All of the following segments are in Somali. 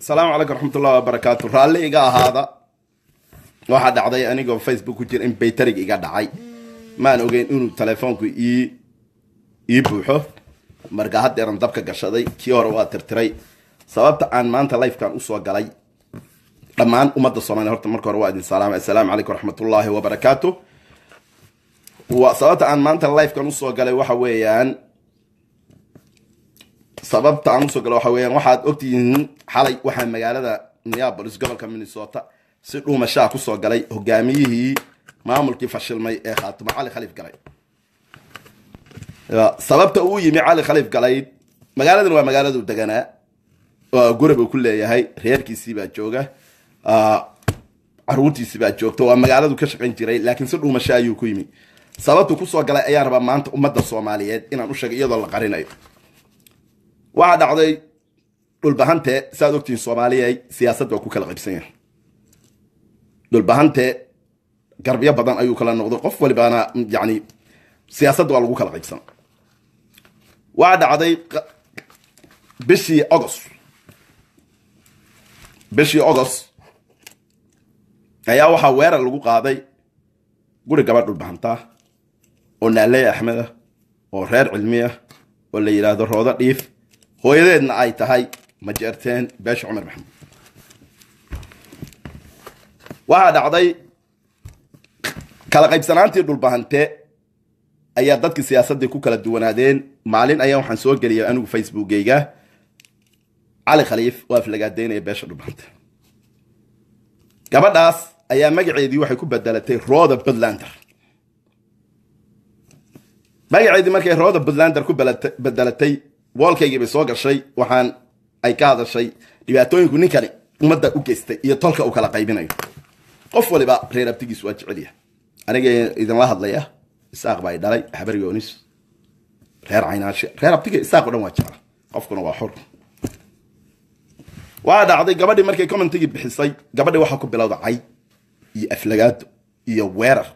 asalaamu calaykum raxmatullahi wabarakaatu raalli iga ahaada waxaa dhacday anigoo facebook ku jira in baytarig iga dhacay. Maan ogeyn inuu telefoonku ii buuxo. Marka haddeeran dabka gashaday kii hore waa tirtiray. Sababta aan maanta lifekan u soo galay dhammaan ummadda soomaliya horta marka hore waa idin salaamay assalaamu calaykum raxmatullaahi wabarakaatu wa sababta aan maanta lifekan u soo galay waxa weeyaan sababta aan u soo galay waxa weeyaan waxaad ogtihiin xalay waxaa magaalada minneapolis gobolka minnesota si dhuumashaa ku soo galay hogaamiyihii maamulkii fashilmay ee khaatimo cali khaliif galay. Sababta uu yimi cali khaliif galayd magaaladan waa magaaladu deganaa guri buu ku leeyahay reerkiisii baa jooga caruurtiisii baa joogta waa magaaladu ka shaqayn jiray laakiin si dhuumasho ayuu ku yimi. Sababtu ku soo galay ayaan rabaa maanta ummadda soomaaliyeed inaan u sheegay iyadoo la qarinayo waxaa dhacday dhulbahante saaad ogtihiin soomaaliya siyaasadda waa ku kala qaybsan yahay. Dhulbahante garbyo badan ayuu kala noqday. Qof walibaana yani siyaasadda waa lagu kala qaybsan. Waxaa dhacday bishii agost bishii agost ayaa waxaa weerar lagu qaaday guri gabadh dhulbahanta oo naaley axmed ah oo reer cilmi ah oo la yidhaahdo roodo dhiif hooyadeedna ay tahay majeerteen beesha cumar maxamuud. Waxaa dhacday kala qaybsanaantii dhulbahante ayaa dadkii siyaasaddii ku kala duwanaadeen. Maalin ayaa waxaan soo geliyay anigu facebookgayga. Cali khaliif oo aflagaadeynaya beesha dhulbahante gabadhaas ayaa magaceedii waxay ku bedelatay roda puntlander magaceedii markay roda puntlander ku bedelatay woolkaygii bay soo gashay. Waxaan ay ka hadashay dhibaatooyinku ninkani ummadda u geystay iyo tolka uu kala qaybinayo. Qof waliba reer abtigiis waa jecelya aniga idinla hadlaya isaaq baa dhalay habar yoonis reer caynaashe reer abtiga isaaq o dhan waa jecla qofkuna waa xor. Waa dhacday gabadhii markay commentigii bixisay gabadhii waxaa ku bilowda iyo aflagaado iyo weerar.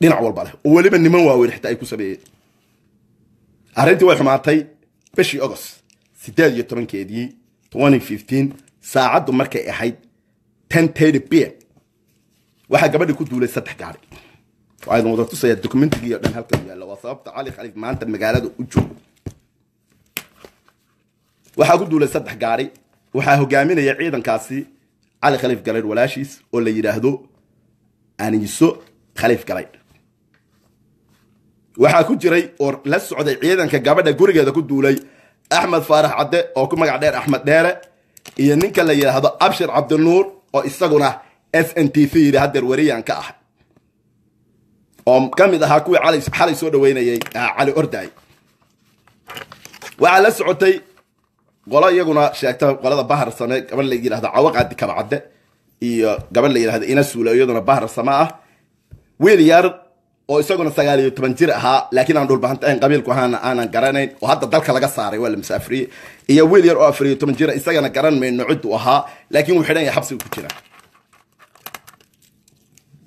Dhinac walba leh. Oo weliba niman waaweyn xitaa ay ku sameeyeen arrintii way xumaatay bishii agost sideed iyo tobankeedii saacaddu markay ahayd m. Waxaa gabadhii ku duulay saddex gaari. Waxaa wada tusayaa documentigii o dhan halkan yaalla. Waa sababta cali khaliif maanta magaalada u joogo. Waxaa ku duulay saddex gaari. Waxaa hogaaminaya ciidankaasi cali khaliif galaydh walaashiis oo la yidhaahdo aniiso khaliif galaydh waxaa ku jiray oo la socday ciidanka gabadha gurigeeda ku duulay axmed faarax cadde oo ku magac dheer axmed dheere iyo ninka la yidhaahdo abshir cabdinuur oo isaguna s n t v yidhi haddeer wariyan ka ah. Oo ka mid ahaa kuwii xalay soo dhaweynayay cali orday. Waxaa la socotay qolo iyaguna sheegta qolada bahar same gabadh la yidhahdo cawaqaadi kabacadde iyo gabadh la yidhahdo ina suula iyaduna bahar same ah. Wiil yar oo isaguna sagaal iyo toban jir ahaa laakiin aan dhulbahantayn qabiilku ahaana aanan garanayn oo hadda dalka laga saaray waa la masaafriyey iyo wiil yar oo afar toban jira isagana garan mayno ciddu ahaa laakiin wuu xidhan yahay xabsiga ku jira.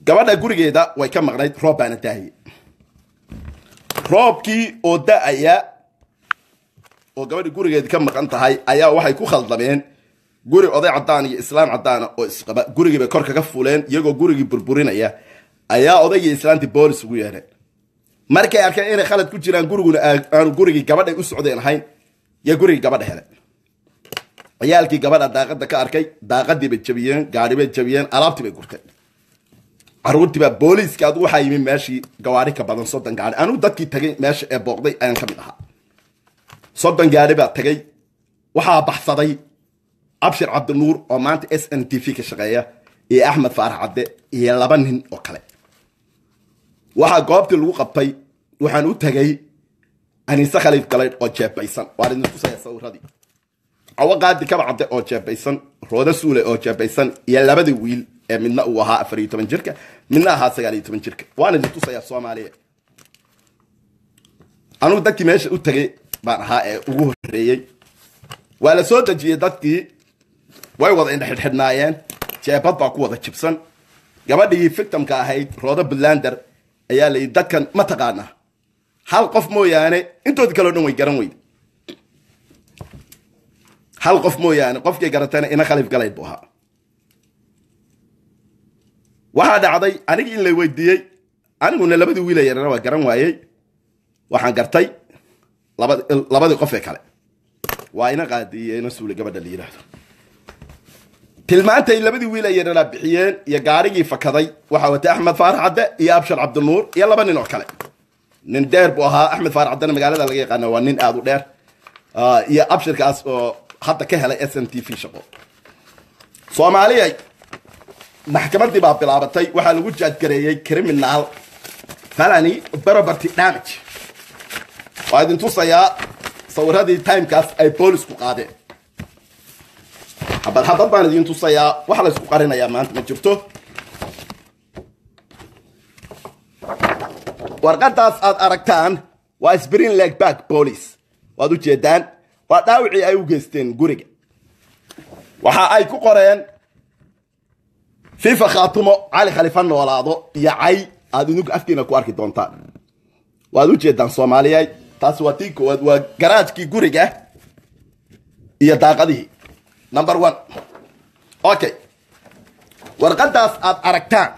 Gabadha gurigeeda way ka maqnayd roob baana daahiye roobkii oo da'aya oo gabadhi gurigeedi ka maqan tahay ayaa waxay ku khaldameen guri oday cadaan iyo islaam cadaana oo isqaba gurigii bay kor kaga fuleen iyagoo gurigii burburinaya ayaa odaygii islaantii boolis ugu yeedheen markay arkeen inay khalad ku jiraan guriguna aanu gurigii gabadhay u socdeen ahayn yaa gurigii gabadha helay. Ciyaalkii gabadha daaqada ka arkay daaqadii bay jabiyeen gaari bay jabiyeen alaabtii bay gurtay caruurtiibaa booliiska adu waxaa yimi meeshii gawaari ka badan soddon gaari anuu dadkii tagay meesha ee booqday ayaan ka mid ahaa. Soddon gaari baa tagay waxaa baxsaday abshir cabdinuur oo maanta s n t v ka shaqeeya iyo axmed faarax cadde iyo laba nin oo kale waxaa goobtii lagu qabtay waxaan u tagay aniise khaliif galaydh oo jeebaysan waan idin tusaya sawiradii cawaqaadi kaba cadde oo jeebaysan roodo suule oo jeebaysan iyo labadii wiil ee midna uu ahaa afar iyo toban jirka midna ahaa sagaal iyo toban jirka. Waan idin tusayaa soomaaliya. Anugu dadkii meesha u tagay baan ahaa ee ugu horeeyey waa la soo dejiyey dadkii way wada indhexidhxidhnaayeen jeebad baa ku wada jibsan. Gabadhii victimka ahayd roodo puntlander ayaa layidhi dadkan ma taqaanaa hal qof mooyaane intoodii kaleo dhan way garan weyde hal qof mooyaane qofkay garatayna ina khalif galayd buu ahaa. Waxaa dhacday anigii in la weydiiyey aniguna labadii wiila yarana waa garan waayey waxaan gartay labadii qof ee kale. Waa ina qaadi iyo ina gabadha la yidhaahdo tilmaantay labadii wiil ay yaranaa bixiyeen iyo gaarigii fakaday. Waxaa watay axmed faarax cadde iyo abshar cabdinuur iyo laba nin oo kale. Nin dheer buu ahaa. Axmed faarax caddena magaalada laga yaqaana waa nin aada u dheer. Iyo abshirkaas oo hadda ka helay s n t v shaqo soomaaliyay maxkamaddii baa bilaabatay. Waxaa lagu jaadgareeyey criminal falany property damage. Waa idin tusayaa sawiradii timekaas ay boolisku qaadeen xabad xabad baan idin tusayaa. Waxa la isku qarinayaa maanta ma jirto? Warqadaas aad aragtaan waa spring leg back police. Waad u jeedaan waa dhaawicii ay u geysteen guriga. Waxa ay ku qoreen fifa khaatumo cali khalifa noolaado iyo cay. Aad idinku afkiina ku arki doontaan. Waad u jeedaan soomaaliyeed taasi waa tii koowaad waa garaajkii guriga iyo daaqadihii number one. Okay. Warqadaas aad aragtaan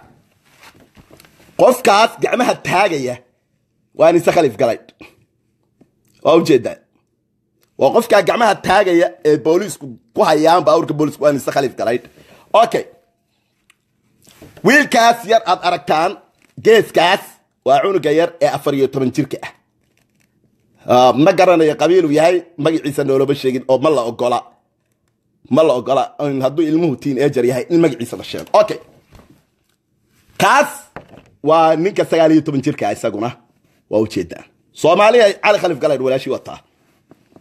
qofkaas gacmaha taagaya waa nise khalif galay. Waa ujeedaan waa qofkaa gacmaha taagaya ee booliisku ku hayaan baaburka boolisku waa nise khalif galay. Okay. Wiilkaas yar aad aragtaan geeskaas waa cunuga yar ee afar iyo toban jirka ah. Ma garanayo qabiiluu yahay magaciisa noolama sheegin oo ma la ogola ma la ogola hadduu ilmuhu tiin yahay in magaciisa la sheego. Okay kaas waa ninka sagaal iyo toban jirka isaguna waa ujeedaan soomaaliya cali khalif galayd walaashii wataa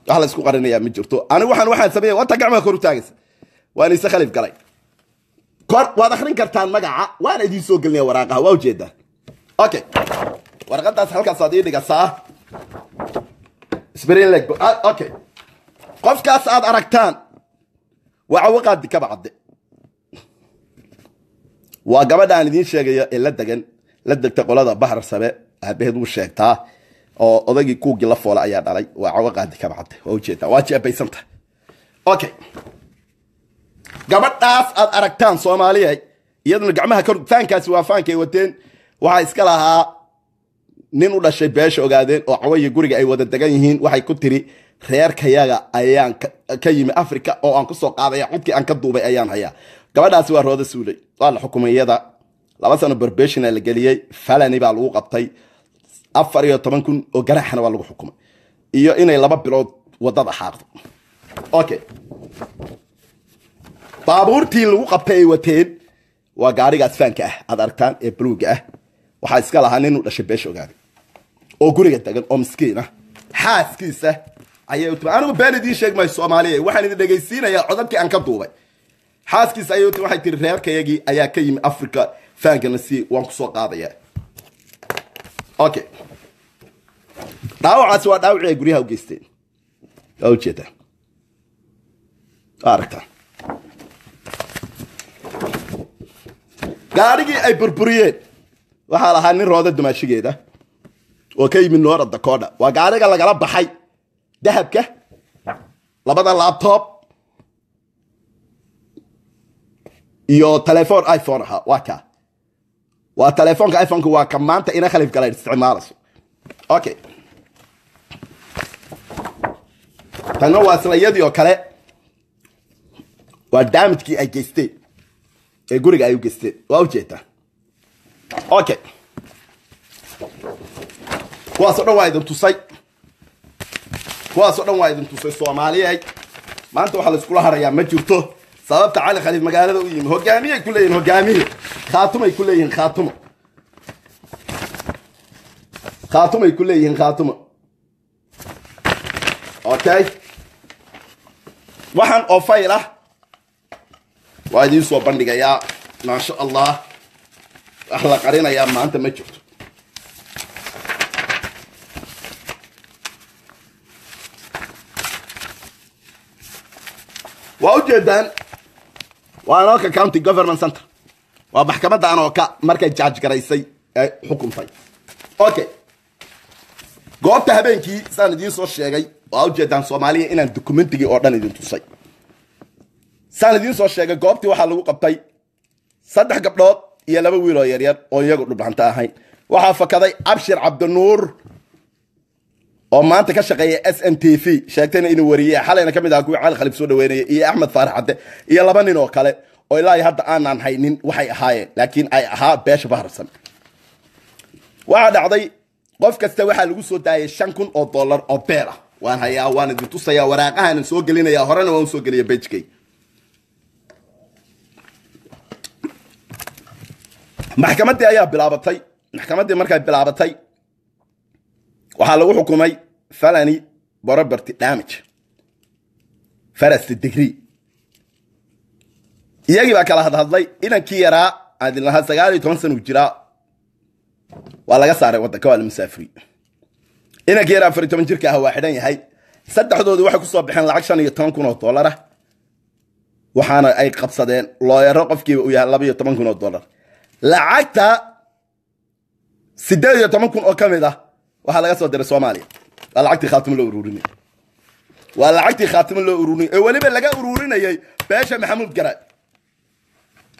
wax la isku qarinayaa ma jirto. Anigu waxaan waxaan sameeya wata gacmaha kor u taagaysa. Waa nise khalif galay. Kor waad akrin kartaan magaca waana idiin soo gelinaya waraaqaha waa ujeedaan okay warqadaas halkaasaad ii dhigasaa. Sprinleg okay qofkaas aad aragtaan waa cawaqaadi kaba cadde waa gabadha aan idiin sheegayo ee la degan la degta qolada bahar sabe aabaheed wuu sheegtaa oo odaygii kuugii la foola ayaa dhalay. Waa cawaqaadi kaba cadde waa u jeedaa waa jeebaysanta okay gabadhaas aad aragtaan soomaaliya iyaduna gacmaha kor faankaasi waa faankay wateen. Waxaa iska lahaa nin u dhashay beesha ogaadeen oo cawaya guriga ay wada degan yihiin. Waxay ku tiri reerkayaga ayaan ka yimi africa oo aan ku soo qaadaya codkii aan ka duubay ayaan hayaa. Gabadhaasi waa rooda suuley waa la xukumay iyada. Laba sano berbeshina la geliyey falani baa lagu qabtay. Afar iyo toban kun oo ganaaxana waa lagu xukumay. Iyo inay laba bilood waddada xaaqdo. Okay baabuurtii lagu qabtay ay wateen waa gaarigaas faanka ah. Aad aragtaan ee buluuga ah. Waxaa iska lahaa nin u dhashay beesha ogaaday oo guriga degan oo miskiin ah. Xaaskiisa ayay timi anigu been idiin sheeg maayo soomaaliya waxaan idin dhegaysiinayaa codadkii aan ka duubay. Xaaskiisa ayay timi waxay tiri reerkayagii ayaa ka yimi africa faankana si waan ku soo qaadaya okay dhaawacaasi waa dhaawacii ay guryaha u geysteen. Waa u jeedaa waa ay burburiyeen. Waxaa lahaa nin rooda dumaashigeeda. Oo ka yimid noora dakoodha waa gaariga lagala baxay dahabka? Labada labtob iyo telefoon iphone ahaa waa ka. Waa telefoonka iphoneka waa ka. Maanta ina khalif galayd isticmaalayso okay tanna waa islayadii oo kale waa daamijkii ay geysteen ee guriga ay u geysteen waa u jeedaa okay kuwaasoo dhan waa idin tusay kuwaasoo dhan waa idin tusay soomaaliyay maanta waxaa la iskula harayaa ma jirto. Sababta cali khaliif magaalada u yimi hogaamiyay ku leeyihiin hogaamiye. Khaatumay ku leeyihiin khaatumo khaatumay ku leeyihiin khaatumo okay. Waxaan oo fayl ah. Waa idiin soo bandhigayaa maasha allah. Wax la qarinayaa maanta ma jirto waa ujeedaan waa anoka county government center. Waa maxkamadda anooka markay jaaj garaysay xukuntay. Okay goobta habeenkii saan idiin soo sheegay waa ujeedaan soomaaliya inaan dokumentigii oo dhan idin tusay. Saan idiin soo sheegay goobtii waxaa lagu qabtay saddex gabdhood iyo laba wiil oo yaryar oo iyagu dhulbahanto ahayn. Waxaa fakaday abshir cabdinuur oo maanta ka shaqeeya s n t v. Sheegtayna inuu wariyey xalayna ka mid aha kuwii cali khaliif soo dhaweynaya iyo axmed faarax cadde iyo laba nin oo kale oo ilaa hadda aanaan haynin waxay ahaayeen laakiin ay ahaa beesha baharsan waxaa dhacday qof kasta waxaa lagu soo daayay shan kun oo dollar oo beer ah. Waan hayaa waan idin tusayaa waraaqahaanan soo gelinaya horena waan u soo geliya bejkay maxkamaddii ayaa bilaabatay maxkamaddii markay bilaabatay waxaa lagu xukumay falani property damage. Farasti degree. Iyagii baa kala hadhadlay inankii yaraa aan sagaal iyo toban sana u jiraa. Waa laga saaray waddanka waa la musaafiri inankii yaraa afar toban jirka ah waa xidhan yahay. Saddexdoodu waxay ku soo baxeen lacag shan iyo toban kun oo dollar ah waxaana ay qabsadeen looyaro qofkiiba uu yahay laba toban kun oo dollar. Lacagta sideed iyo toban kun oo ka mid ah waxaa laga soo diray soomaaliya. Waa lacagtii khaatimo loo ururinay waa lacagtii khaatimo loo ururinay ee weliba laga ururinayay beesha maxamuud garaad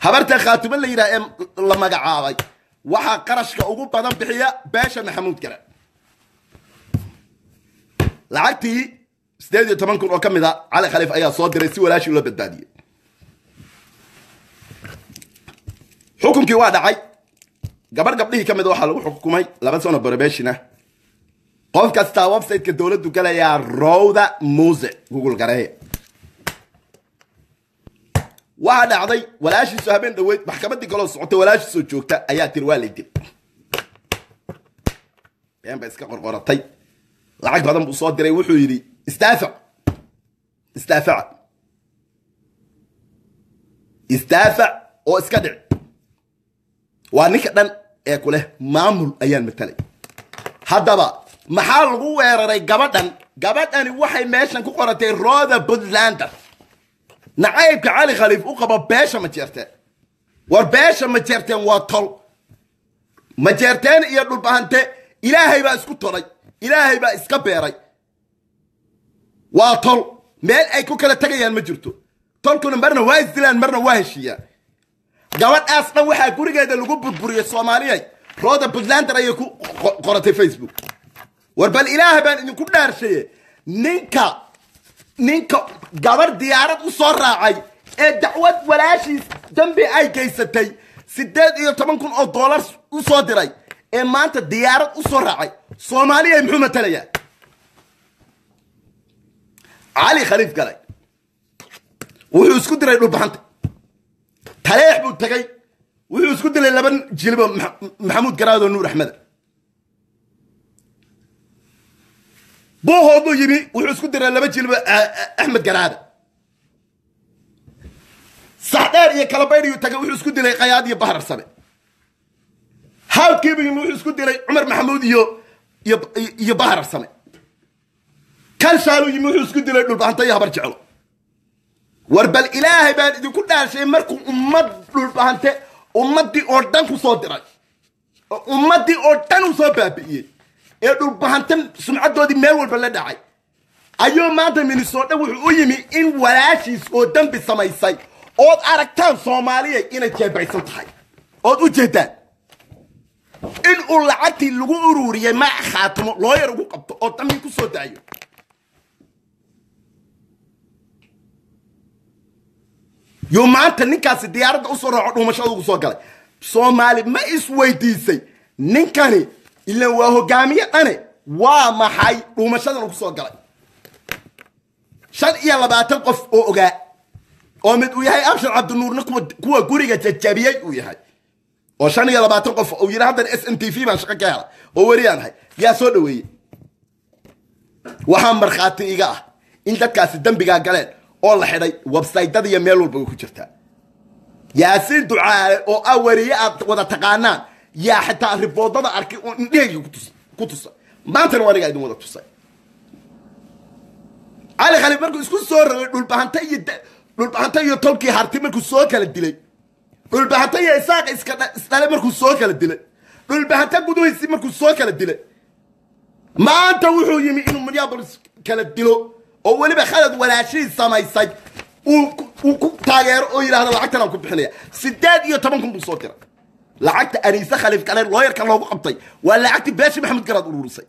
habarta khaatimo la yidhaha ee la magacaabay. Waxaa qarashka ugu badan bixiya beesha maxamuud garaad lacagtii sideed iyo toban kun oo ka mid a cali khaliif ayaa soo diray si walaashii loo badbaadiyey xukunkii waa dhacay. Gabar gabdhihii ka mid waxaa lagu xukumay laba sano ah qof kastaa websiteka dowladdu galayaa rowda muse. Google gareeya waxaa dhacday walaashiisu habeen dhaweyd maxkamaddii kaloo socotay walaashiisoo joogta ayaa tiri waa lay dil been ba iska qorqoratay. Lacag badan buu soo diray wuxuu yidhi istaafac. Istaafaca istaafac oo iska dhic waa ninka dhan ee ku leh maamul ayaan matalay. Haddaba maxaa lagu weeraray gabadhan? Gabadhani waxay meeshan ku qoratay roda puntlander. Nacaybka cali khaliif u qabo beesha ma jeerteen war beesha ma jeerteen waa tol. Ma jeerteen iyo dhulbahante ilaahay baa isku tolay ilaahay baa iska beeray. Waa tol. Meel ay ku kala tegayaan ma jirto. Tolkuna marna waa isdilaan marna waa heshiiyaan gabadhaas dhan waxaa gurigeeda lagu burburiyey soomaaliyay roda puntlander ayay ku qoratay facebook war bal ilaah baan idinku dhaarshaye ninka ninka gabar diyaarad u soo raacay ee dacwad walaashiis dambi ay geysatay sideed iyo toban kun oo dollar u soo diray ee maanta diyaarad u soo raacay. Soomaaliya muxuu matalayaa cali khaliif galay. Wuxuu isku diray dhulbaxanta. Taleex buu tagay. Wuxuu isku dilay laba jilibo maxamuud garaado nuur axmeda boohooduu yimi wuxuu isku diray laba jilibo axmed garaada. Saxdheer iyo kalabaydhiyuu tagay wuxuu isku dilay qayaad iyo bahar same hawdkiibu yimi wuxuu isku dilay cumar maxamuud iyo iyo bahar same kalshaaluu yimi wuxuu isku dilay dhulbahanta habar jeclo. War bal ilaahay baan idinku dhaarshay markuu ummad dhulbahante ummaddii oo dhan ku diray. Ummaddii oo dhan soo baabi'iyey ee dhulbahante sumcaddoodii meel walba la dhacay. Ayuu maanta minnesota wuxuu u yimi in walaashiis oo dembi samaysay. Ood aragtaan soomaaliya inay jeebaysan tahay. Ood u jeedaan. In uu lacagtii lagu ururiyey maac khaatimo looyar ugu qabto oo dambi ku soo daayo. Yuu maanta ninkaasi diyaaradda u soo raaco dhuumashada ugu soo galay. Soomaali ma isweydiisay ninkani ilan waa hogaamiye dhane waa maxay dhuumashadan ugu soo galay? Shan iyo labaatan qof oo ogaa oo mid uu yahay abshar cabdinuurna kuwa guriga jajabiyey uu yahay. Oo shan iyo labaatan qof uu yidhi haddan s n t v baan shaqo ka hela oo weriyaan ahay yaa soo dhaweeyey waxaa markhaati iga ah in dadkaasi dembigaa galeen oo la xidhay websaytada iyo meel walba way ku jirtaa. Yaasiin ducaale oo ah weriye aad wada taqaanaan yaa xitaa riboodada arkay oo indhehayga ku tusa. Maantana waa anigaa idin wada tusay. Cali khaliif markuu isku soo rogay dhulbahanta iyo dhulbahanta iyo tolkii harti markuu soo kala dilay. Dhulbahanta iyo isaaq iska isdhale markuu soo kala dilay. Dhulbahanta guduhiisii markuu soo kala dilay. Maanta wuxuu yimi inuu minneapolis kala dilo oo weliba khalad walaashihii samaysay. Uu ku taageero oo yidhahdo lacagtan aan ku bixinaya. Sideed iyo toban kun buu soo diray lacagta aniise khaliif galeen looyarka loogu qabtay. Waa lacagtii beeshi maxamed garaad uruurisay.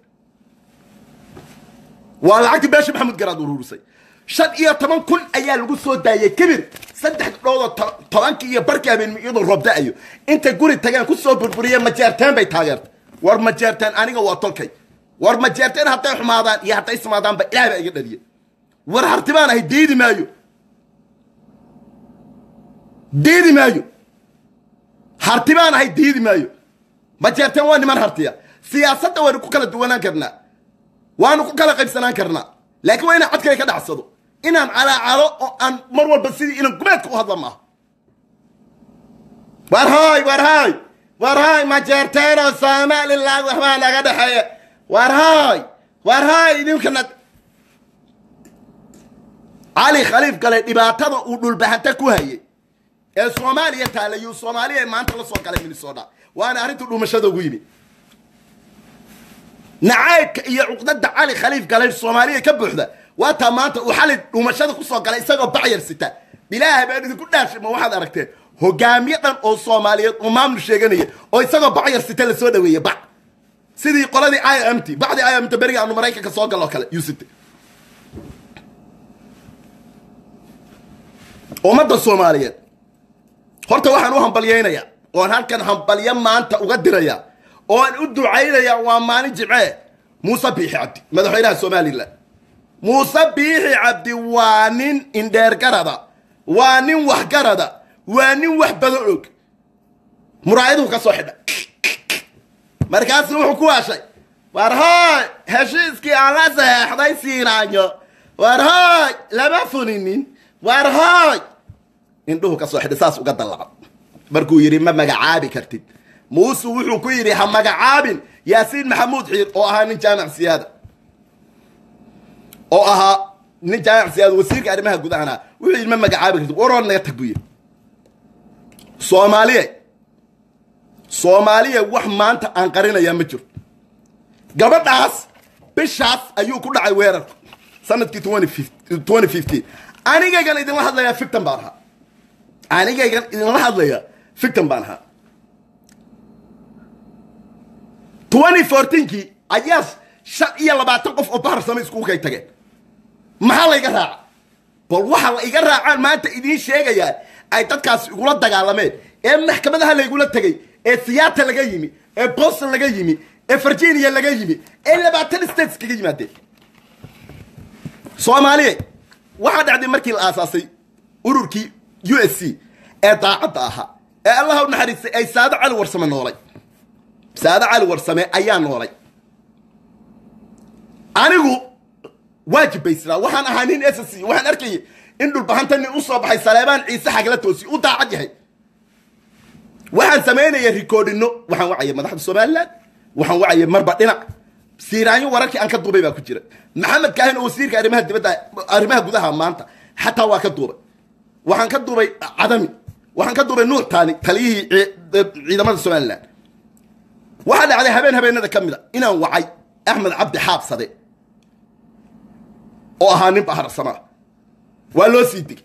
Waa lacagtii beeshi maxamed garaad uruurisay. Shan iyo toban kun ayaa lagu soo daayay kibir. Saddex gabdhoodoo to- tobankii iyo barkii habeen iyadoo roob da'ayo intay guri tageen ku soo burburiyeen majeerteen bay taageertay. War majeerteen aniga waa tolkay. War majeerteen hadday xumaadaan iyo hadday ismaadaanba ilaah baa iga dhaliye war hartibaan ahay diidi maayo. Diidi maayo hartibaan ahay diidi maayo. Majeerteen waa niman hartiya. Siyaasadda waynu ku kala duwanaan karnaa. Waanu ku kala qaybsanaan karnaa. Laakiin waa inaan codkay ka dhacsado. Inaan calaacalo oo aan mar walba sidii inan gumeedka u hadla maaha. War hay war hay. War hay majeerteeno somaliland waxbaa naga dhexeeya. War hay war hay idinkana cali khaliif gale dhibaatada uu dhulbahanta ku hayay ee soomaaliya taalayuu soomaaliya maanta la soo galay minnesota waana arrintu dhumashada ugu yimi nacaybka iyo cuqdada cali khaliif galay soomaaliya ka buuxda waa taa maanta uu xali dhumashada ku soo galay isagoo bacyar sita. Bilaaha baan idinku dhaashay ma waxaad aragteen hogaamiye dhan oo soomaaliyeed oo maamul sheeganaya oo isagoo bacyar sita la soo dhaweeye bac sidii qoladii i m t bacdii i m t beriga aanu maraykanka soo galoo kale yuu ummadda soomaaliyeed horta waxaan u hambalyaynayaa oon halkan hambalyo maanta uga diraya oon u ducaynaya waa maalin jimcee muuse biixi cabdi madaxweynaha somalilan muuse biixi cabdi waa nin indheergarada waa nin waxgarada waa nin wax bado og. Muraayaduhu ka soo xidha. Markaasu wuxuu ku waashay war hooy heshiiskii aan la saxeexday siinaanyo. War hooy lama fulinin war hooy indhuhu ka soo xidhay saas uga dallacad markuu yidhi ma magacaabi kartid. Muuse wuxuu ku yidhi ha magacaabin yaasiin maxamuud xiir oo ahaa nin jaamac siyaada. Oo ahaa nin jaamac siyaada wasiirka arrimaha gudahana wuxuu yidhi ma magacaabi kartid. Waroon naga tag buu yidhi. Soomaaliye soomaaliya wax maanta aan qarinayaa ma jiro. Gabadhaas bishaas ayuu ku dhacay weerarku sannadkii fifteen. Anigaygan idinla hadlayaa fictan baan ahaa anigaygan idinla hadlaya fictan baan ahaa. twenty fourteenkii ayaa shan iyo labaatan qof oo bahar same iskugu kay tageen. Maxaa layga raaca? Bal waxa la iga raacaan maanta idiin sheegayaan ay dadkaasi igula dagaalameen ee maxkamadaha laygula tegay ee siyaata laga yimi ee boston laga yimi ee virginia laga yimi ee labaatan states kaga yimaadeen. Soomaaliya waxaa dhacday markii la aasaasay ururkii u s c ee daacadda ahaa ee allaha u naxariistay ay saado cali warsame noolay. Saado cali warsame ayaa noolay. Anigu waajib baysraa waxaan ahaa nin s c waxaan arkayay in dhulbahanta nin u soo baxay saleebaan ciise xagla toosi u daacad yahay. Waxaan samaynaya rikoodhino waxaan wacaya madaxda somalilan waxaan wacaya marba dhinac. Siiraanyo wararkii aan ka duubay baa ku jira. Maxamed kaahin oo wasiirka arrimaha dibadda arrimaha gudaha maanta xataa waa ka duubay waxaan ka duubay cadami waxaan ka duubay nuux taani taliyihii ciidamada somalilan waxaa dhacday habeen habeenada ka mida inaan wacay axmed cabdi xaabsade oo ahaa nin baharsamaa waa loo sii digay.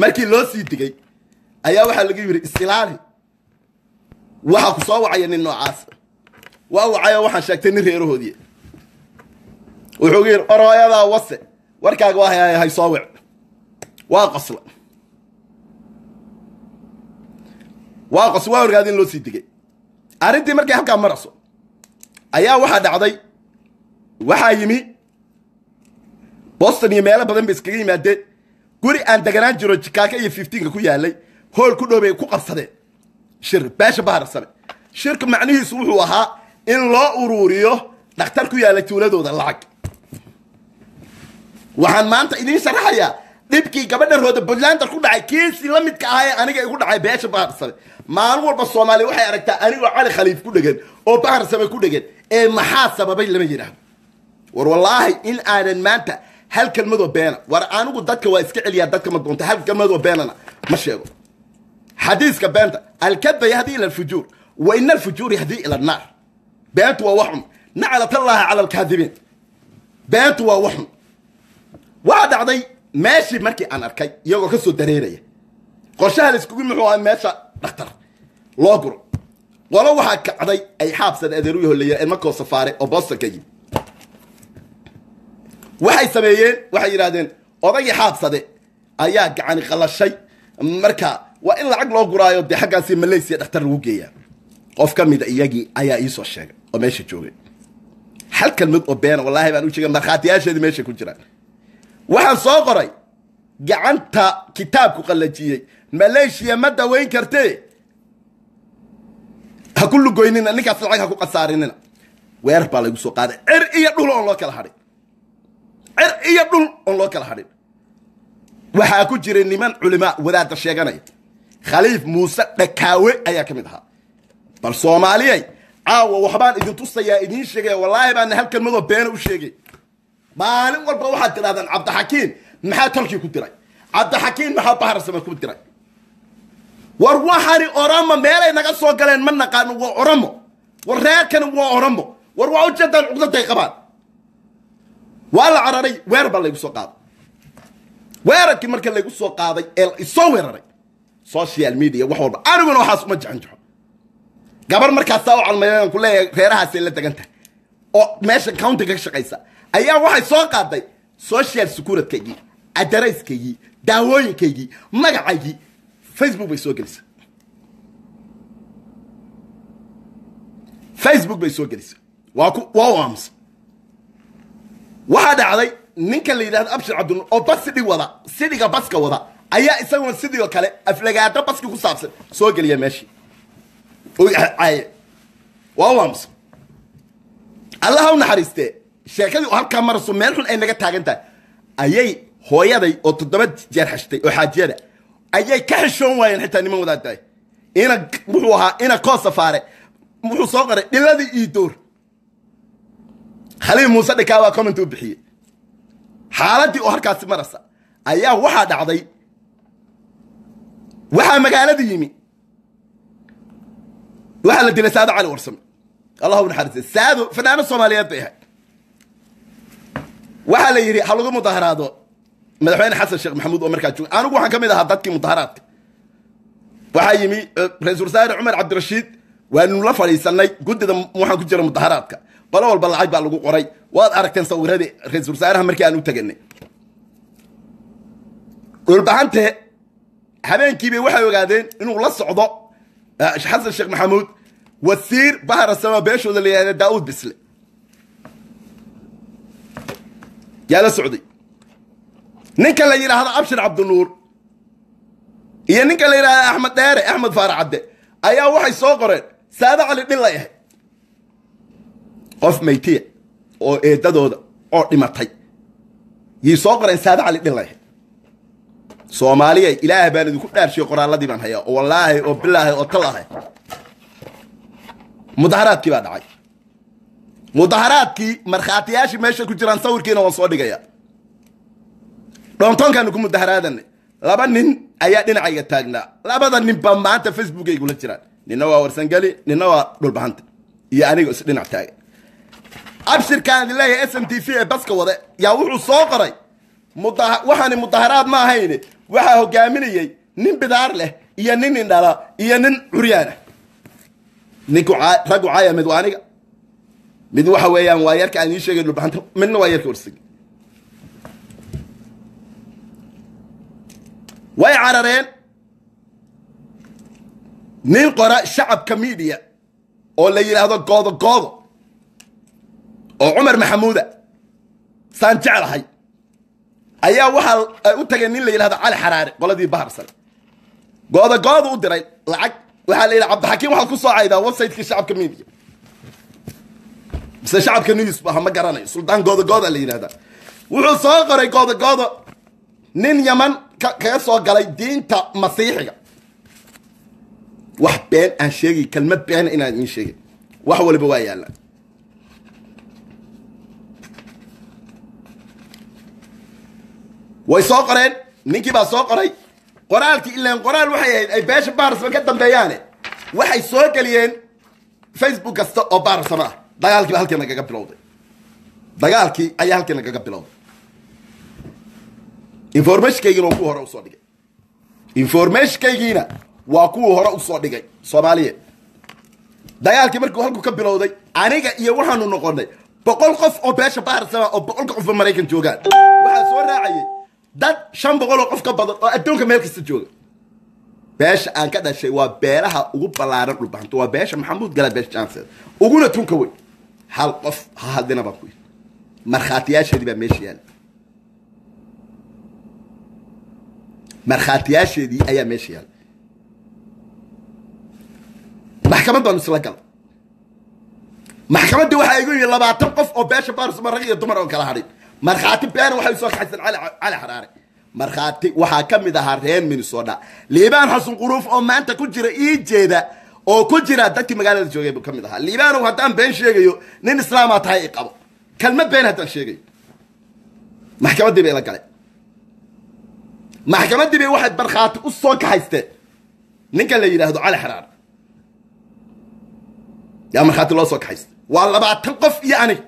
Markii loo sii digay ayaa waxaa lagu yidhi isilaali waxaa ku soo wacaya nin noocaas. Waa wacayo waxaan sheegtay nin reerahoodii wuxuu gu yidhi orooyadaa wase warkaaga waa hay soo wic waa qosla waa qos waa orgaada in loo sii digay. Arrintii markay halkaa marayso ayaa waxaa dhacday waxaa yimi boston iyo meelo badan bay iskaga yimaadeen. Guri aan deganaan jiro jikaaka iyo fifteenka ku yaalay hool ku dhow bay ku qabsadeen shir beesha baharsane shirka macnihiisu wuxuu ahaa in loo uruuriyo dhakhtar ku yaalla tuuladooda lacag. Waxaan maanta idiin sharaxayaa dhibkii gabadha rooda puntlander ku dhacay kiisii la midka ahaa ee aniga igu dhacay beesha baharsane maalin walba soomaaliya waxay aragtaa anigoo cali khaliif ku dhegan oo baharsame ku dhegan ee maxaa sababay lama yidhaahdo. War wallaahi in aanan maanta hal kelmadoo beena. War anigu dadka waa iska celiyaa dadka ma doonta hal kelmadoo beenana. Ma sheego. Xadiiska beenta alkadba yahdi ila alfujuur wa ina alfujuur yahdi ila annaar. Beentu waa waxun. Naclat allahi cala alkaadibiin beentu waa waxun. Waxaa dhacday meeshii markii aan arkay iyagoo ka soo dareeraya. Qorshaha laiskugu muxuu ahaa meesha dhakhtar loo guro qolo waxaa kacday ay xaabsan adeeru yaholeeya makoo safaare oo boston ka yimi waxay sameeyeen waxay yidhahdeen odagii xaabsade ayaa gacani qalashay marka waa in lacag loo guraayo dee xaggaasi malaysia dhakhtar lagu geeyaa qof ka mida iyagii ayaa iisoo sheegay oo meesha joogay. Hal kelmad oo beena wallaahi baan u sheegay markhaatiyaasheedii meesha ku jiraan waxaan soo qoray gacanta kitaabku qallajiyey. Malaysia ma dawayn kartee? Ha ku lugoynina ninkaas lacag ha ku khasaarinina weerar baa laygu soo qaaday. Cer iyo dhul oon loo kala hadhin. Cer iyo dhul oon loo kala hadhin. Waxaa ku jiray niman culimaa wadaadda sheeganaya khaliif muuse dhakaawe ayaa ka mid ahaa. Bal soomaaliyay caawa waxbaan idin tusayaa idiin sheegaya wallaahi baana hal kelmadoo beena u sheegay maalin walba waxaad tidhahdaan cabdixakiin maxaa tolkii ku diray? Cabdixakiin maxaa baharsama ku diray? War waxani oromo meelay naga soo galeen ma naqaano waa oromo war reerkani waa oromo war waa ujeedaan cugdaday qabaan. Waa la cararay weerar baa laygu soo qaaday. Weerarkii marka laygu soo qaaday ee isoo weeraray social media wax walba aniguna waxaas uma jecen jaxo gabar markaasaa u calmayan ku leeyahay reerahaasay la degan tahay. Oo meesha countiga ka shaqaysa ayaa waxay soo qaaday social securitkaygii adarayskaygii daawooyinkaygii magacaygii facebook bay soo gelisay. Facebook bay soo gelisay. Waa ku waa aamusa waxaa dhacday ninka la yidhahdo abshir cabdinur oo bas sidhi wada sidhiga baska wada ayaa isaguna sidii oo kale aflagaado baski ku saabsan soo geliya meeshii waa aamusa allaha naxariistee sheekadii oo halkaa maraso meel xun ay naga taagan tahay ayay hooyaday oo toddoba jeer xashtay oo xaajiyada. Ayay ka xishoon waayeen xitaa niman wadaadaay ina wuxuu ahaa ina koo safaare. Wuxuu soo qoray dhiladii io door. Khaliil muuse dhikaa waa comment u bixiyey. Xaaladii oo halkaasi marasa ayaa waxaa dhacday. Waxaa magaalada yimi. Waxaa la dilay saado cali warsame. Allah u naxariistay saado fanaano soomaaliyeed bay ahayd waxaa la yidhi ha lagu mudaharaado. Madaxweyne xasan sheekh maxamuud oo markaa joogay anigu waxaan ka mid ahaa dadkii mudaharaadka. Waxaa yimi ra'isul wasaare cumar cabdirashiid waanu la fadhiisanay. Guddida waxaan ku jira mudaharaadka. Qolo walba lacag baa lagu qoray. Waad aragteen sawiradii ra'isul wasaaraha markii aan u teganay. Dhulbahante habeenkiibay waxay ogaadeen inuu la socdo xasan sheekh maxamuud wasiir baharasama beeshooda la yihahda daauud bisle yaa la socday. Ninka la yidhaahdo abshir cabdinuur iyo ninka la yidhahdo axmed dheere axmed faaracadde ayaa waxay soo qoreen saado cali dhilay ahayd qof maytiya oo eedadooda oo dhimatay. Yay soo qoreen saado cali dhilay ahayd soomaaliya ilaah baan idinku dhaarshiyo qoraaladii baan hayaa oo wallaahi oo bilaahi oo talahay mudaharaadkii baa dhacay mudaharaadkii markhaatiyaashii meesha ku jiraan sawirkiina waan soo dhigaya. Dhoontoonkaanu ku mudaharaadanay laba nin ayaa dhinacayga taagnaa. Labada nin baa maanta facebookaygula jiraan. Nina waa warsangeli nina waa dhulbahanta. Iyo aniga is dhinac taagan abshirkaan leeyahay s m t v ee baska wade yaa wuxuu soo qoray waxaani mudaharaad ma ahayne waxaa hogaaminayey nin bidaar leh iyo nin indhala iyo nin curyaana ninku raggu caaya waa aniga mid waxa weeyaan waa yarka aan ii sheegay dhulbahanta midna waa yarka warsagi way carareen. Nin qora shacabka media oo la yidhaahdo goodo goodo oo cumar maxamuuda saan jeclahay ayaa waxaa ay u tageen nin la yidhahdo cali xaraare qoladii baharsane goodo gooda u diray lacag waxaa la yidhi cabdixakiim waxaad ku soo caydaa websiteki shacabka media mise shacabka news baha ma garanayo suldaan goodo gooda la yidhahdaa wuxuu soo qoray goodo goodo nin yaman kaga soo galay diinta masiixiga. Wax been aan sheegay kelmad beena inaan iin sheegin wax waliba waa yaallaan way soo qoreen ninkii baa soo qoray. Qoraalkii ilaan qoraal waxay ahayd ay beesha baharsama ka dambeeyaane. Waxay soo geliyeen facebook kasta oo baharsama ah dagaalkii ba halkii nagaga bilowday dagaalkii ayaa halkii nagaga bilowday informationkaygiina waa kuwa hore u soo dhigay. Informationkaygiina waa kuwa hore u soo dhigay soomaaliya dagaalkii markuu halku ka bilowday aniga iyo waxaanu noqonay boqol qof oo beesha baarsama oo boqolka qof oo maraykan joogaan. Waxaa soo raacayay dad shan boqol oo qof ka badan oo adduunka meel kasta jooga. Beesha aan ka dhashay waa beelaha ugu ballaaran dhulbahanto waa beesha maxamuud gala beesha uguna tunka wey hal qof ha hadlina baan ku yidhi. Markhaatiyaasheedii baa meesha yaalla markhaatiyaasheedii ayaa meesha yaalla maxkamad baanu isla gal maxkamaddii waxaa igu yimi labaatan qof oo beesha baarsuma rag iyo dumar oo kala hadhin. Markhaati beena waxay soo kaxaysan cali xaraare markhaati waxaa ka mid ahaa reer minnesota. Liibaan xasan quruuf oo maanta ku jira ii jeeda oo ku jira dadkii magaalada joogay buu ka mid ahaa. Liibaanow haddaan been sheegayo nin islaamaa tahay i qabo kalmad been haddaan sheegayo. Maxkamaddii bay la galay. Maxkamaddii bay waxay markhaati u soo kaxaysteen. Ninkan la yidhaahdo cali xaraare yaa markhaati loo soo kaxaystay. Waa labaatan qof iyo aniga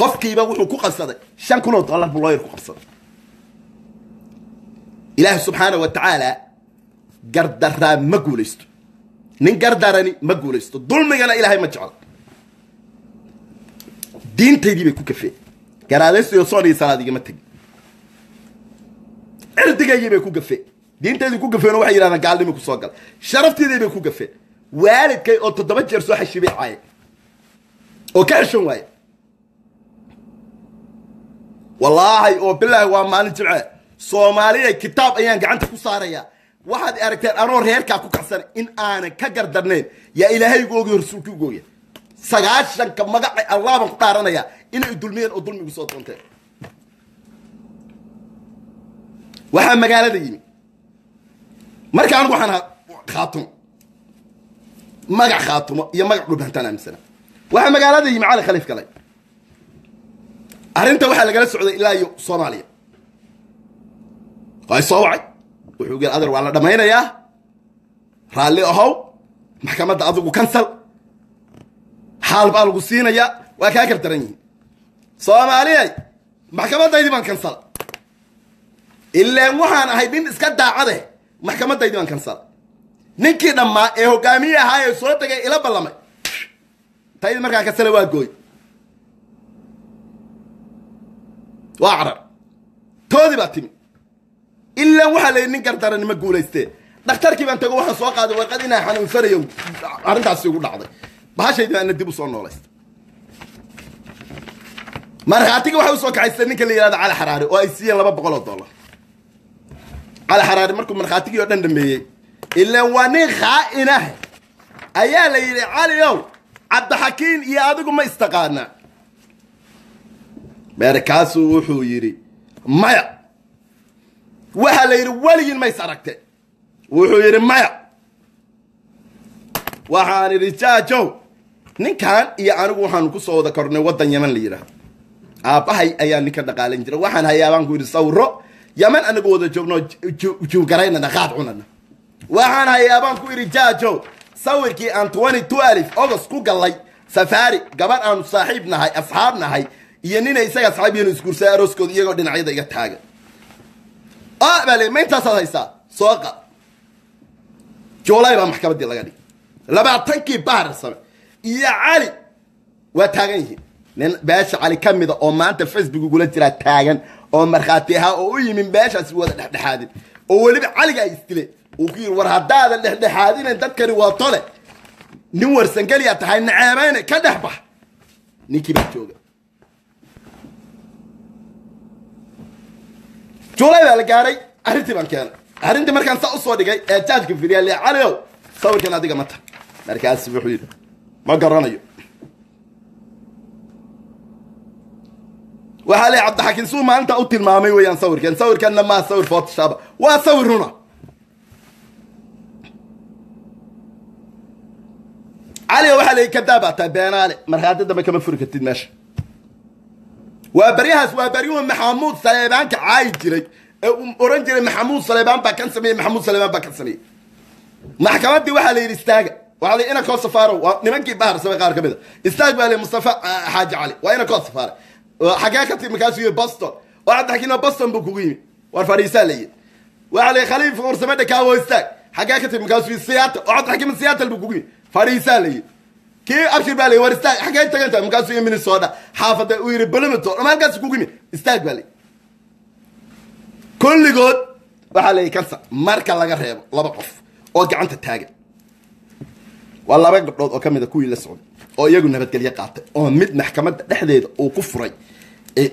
qofkiiba wuxuu ku qabsaday shan kun oo dollar buu looyar ku qabsaday. Ilaahi subxaana wa tacaala gardaraa ma guulaysto nin gardarani ma guulaysto. Dulmigana ilaahay ma jeclo. Diintaydii bay ku kafeen garaadaysiyo soon iyo salaad igama tegin cirdigaygii bay ku gafeen diintaydii ku gafeen waxay yidhahdaan gaalnimi ku soo gal. Sharafteedii bay ku gafeen waalidkay oo toddoba jeer soo xashibay oo ka xeshan waaye. Wallaahi oo bilaahi waa maalin jimce. Soomaaliya kitaab ayaan gacanta ku saarayaa waxaad aragteen anoo reerkaa ku kacsan in aanan ka gardarnayn yaa ilaahaygu ogiy rasuulkiigu ogya sagaashanka magacay allah ku dhaaranayaa inay dulmiyeen oo dulmigu soo doonteen waxaa magaalada yimi. Marka anigu waxaan ahaa khaatumo. Magac khaatumo iyo magac dhulbantaan aaminsana. Waxaa magaalada yimi cali khaliif galay arrinta waxaa lagala socday ilaa iyo soomaaliya. Waa soo wacay wuxuu gel adeer waa la dhammaynayaa. Raalli ahow maxkamadda adigu kansal xaal baa lagu siinayaa waa kaa gardaran yihiin soomaaliyay maxkamadaydii baan kansala ilaan waxaan ahay nin iska daacade maxkamadaydii baan kansala ninkii dhammaa ee hogaamiye ahaa ee soo tagay ila ballamay. Taydii markaan kansala waa gooy. Waa carar. Toodii baa timi ilaa waxaa la yidhi nin gardaranima guulaystee dhakhtarkii baan tago waxaan soo qaaday warqad inaa xanuunsanayo arrintaasi ugu dhacday. Bahashaydii baana dib u soo noolaysta markhaatiga waxay u soo kaxaystay ninka la yidhahdo cali xaraari oo ay siiyeen laba boqol dollar. Cali xaraari markuu markhaatigii oo dhan dhameeyey ilaan waa nin khaa'inah ayaa la yidhi cali ow cabdixakiin iyo adigu ma istaqaanaa meerkaasuu wuxuu yidhi maya waxaa la yidhi weligiin mays aragte. Wuxuu yidhi maya waxaan idhi jaajow ninkan iyo anigu waxaanu ku soo wada kornay waddan yaman la yidhaahdo aabbahay ayaa ninka dhaqaalan jira waxaan hayaa baan ku yidhi sawiro yaman anagu wada joogno juugaraynana qaad cunana. Waxaan hayaa baan ku yidhi jaajow sawirkii aan august ku gallay safaari gabadh aanu saaxiib nahay asxaab nahay iyo nina isaga asxaab yanu isguursaa arooskooda iyagoo dhinacyada iga taagan ah baa le ma intaasaad haysaa soo qa joolay baa maxkamaddii laga dhigay labaatankii bahar same iyo cali waa taagan yihiin nin beesha cali ka mida oo maanta facebook ugula jiraa taagan oo markhaati ahaa oo u yimin beeshaasi wada dhexdhexaadin oo weliba caliga ay isdileen uu ku yidhi war haddaadan dhexdhexaadinen dadkani waa tole nin warsangeliya tahay naceebayne ka dhex bax ninkii baa jooga juulay baa la gaaray arrintii baan keenay. Arrintii markaan saa u soo dhigay ee jaajka firiya le caliow sawirkan adiga ma ta markaas wuxuu yidhi ma garanayo. Waxaa le cabdixakiin suu maalinta u tilmaamay weeyaan sawirkan. Sawirkanna maa sawir photoshop. Waa sawir runa. Cali waxaa la kadaa baa tahay beenaale markhaati dambe kama furi kartid meesha waa baryahaas waa baryuhu maxamuud saleebaanka caayi jiray. Ee uu oran jiray maxamuud saleebaan baa kan sameeyey maxamuud saleebaan baa kan sameeyey. Maxkamaddii waxaa la yidhi istaaga. Waxaa la ina koo safaaro waa nimankii bahar samay qaar ka mid a. Istaag baa la mustafa xaaji cali waa ina koo safaare xagee ka timi markaasuu yidhi boston. Oo cabdixakiin boston buu kugu yimi war fadhiisaa layi waxa la khaliif warsame dhakaawo istaag. Xaggaa ka timi markaasuu siyaata oo cod xakima siyaatal buu kugu yimi fadhiisaa layi kii abshir baa war istaag xaggee tagan tahay markaasuu iyo minnesota xaafada uu yidhi bolomato dhama halkaas kugu yimi istaag baa layi kulligood waxaa layi kansa marka laga reebo laba qof oo gacanta taagan. Waa laba gabdhood oo ka mida kuwii la socday oo iyagu nabadgelyo qaatay oo mid maxkamadda dhexdeeda uu ku furay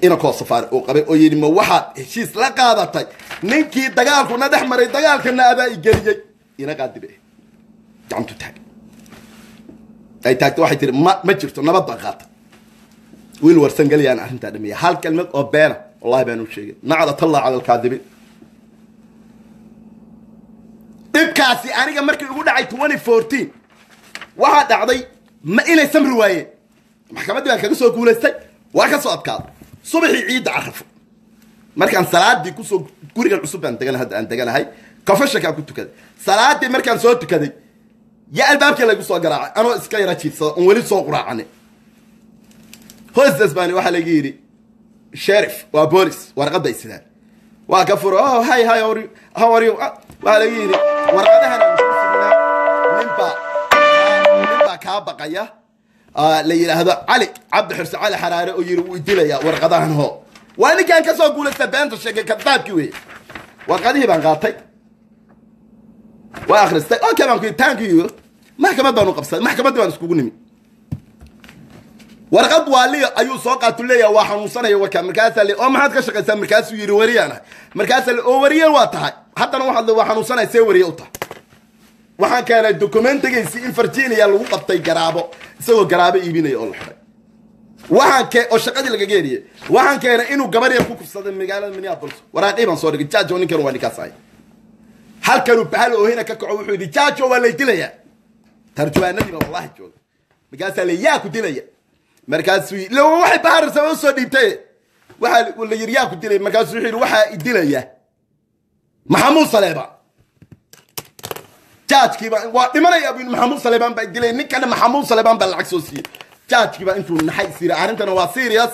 inankoo safaari uu qabay oo yidhi ma waxaad heshiis la qaadatay? Ninkii dagaalkuna dhex maray dagaalkana adaa i geliyey. Ina qaadibe gacantu taag ay taagto waxay tiri ma ma jirto nabad baan qaatay. Wiil warsan geliyaan arrintaa dhameeya hal kelmad oo beena wallahi baan u sheegay. Nacdat allah cala alkaadibiin dhibkaasi aniga markii ugu dhacay twenty fourteen waxaa dhacday ma inay samri waayeen maxkamaddii baan kaga soo guulaystay waa ka soo adkaaday subaxii ciidda carafo markaan salaadii ku soo gurigan cusub baan degan hadda aan deganahay kofashakaan ku tukaday. Salaadii markaan soo tukaday ya albaabkii laygu soo garaacay anoo iska yara jiifsada oon weli soo quraacane hostes bani waxaa laga yidhi sherif waa boolis warqadday sidaan waa ka furo oh hi hi how are you how are you waxaa laga yidhi warqadahan aan ku sugnaa ninbaa ninbaa kaa baqaya la yidhaahdo cali cabdi xurse cali xaraare oo yidhi wuu idilaya warqadahan ho waa ninkaan ka soo guulaysta beenta sheegay kadaabkii wey warqadihii baan qaatay waa akhristay okay baan ku you maxkamad baan u qabsaday maxkamaddii baan iskugu nimi. Warqad waaliya ayuu soo qaatu leeyaha waa xanuunsanaya warkaa markaasaa le oo maxaad ka shaqaysaa? Markaasuu yidhi wariyaan ahay markaasaa le oo wariye waa tahay. Haddana waxaad waa xanuunsanaya see wariye u tahay. Waxaan keenay documentigiisi in virginia lagu qabtay garaabo isagoo garaabo iibinaya oo la xiray. Waxaan ke oo shaqadii lagaga eriyey waxaan keenay inuu gabar yar ku kufsaday magaalada minneapolis waraaqii baan soo dhigay jaajo ninkan waa ninkaas ahay. Halkanuu bahal oohina ka kaco wuxuu yidhi jaajo waa lay dilayaa tarjumaanadii baa wallahi jooga. Markaasaa le yaa ku dilaya. Markaasuu lo waxay baharsaba u soo dhiibtay. Waxaa la yiri yaa ku dilaya markaasuu wuxuu yidhi waxaa i dilaya. Maxamuud saleeba jaajkiiba waa dhimanaya bu maxamuud saleebaan baa dilay. Ninkana maxamuud saleebaan baa lacag soo siiyey. Jaajkiiba intuu naxay siri arrintana waa serious.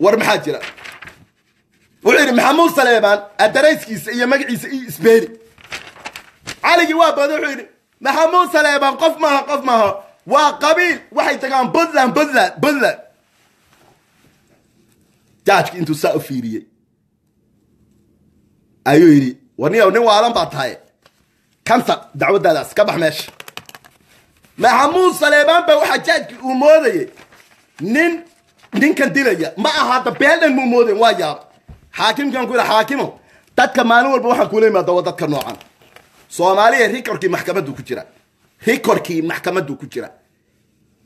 War maxaa jira? Wuxuu yidhi maxamuud saleebaan adarayskiisa iyo magaciisa iyo isbeeri caligii waa booday wuxuu yidhi maxamuud saleebaan qof maaha qof maaha. Waa qabiil waxay tagaan puntland puntland puntland. Jaajki intuu saa u fiiriyey. Ayuu yidhi warniyow nin waalan baa tahay. Kansar dacwaddaadaas ka bax meesha. Maxamuud saleebaan baa waxaa jaajki uu moodayay. Nin ninkan dilaya ma aha hadda beeldhan muu moodayn waa yaaba xaakimkan ku yidha xaakimo dadka maalin walba waxaan kuula imaada waa dadka noocan soomaaliya rikorkii maxkamaddu ku jira. Rikorkii maxkamaddu ku jira.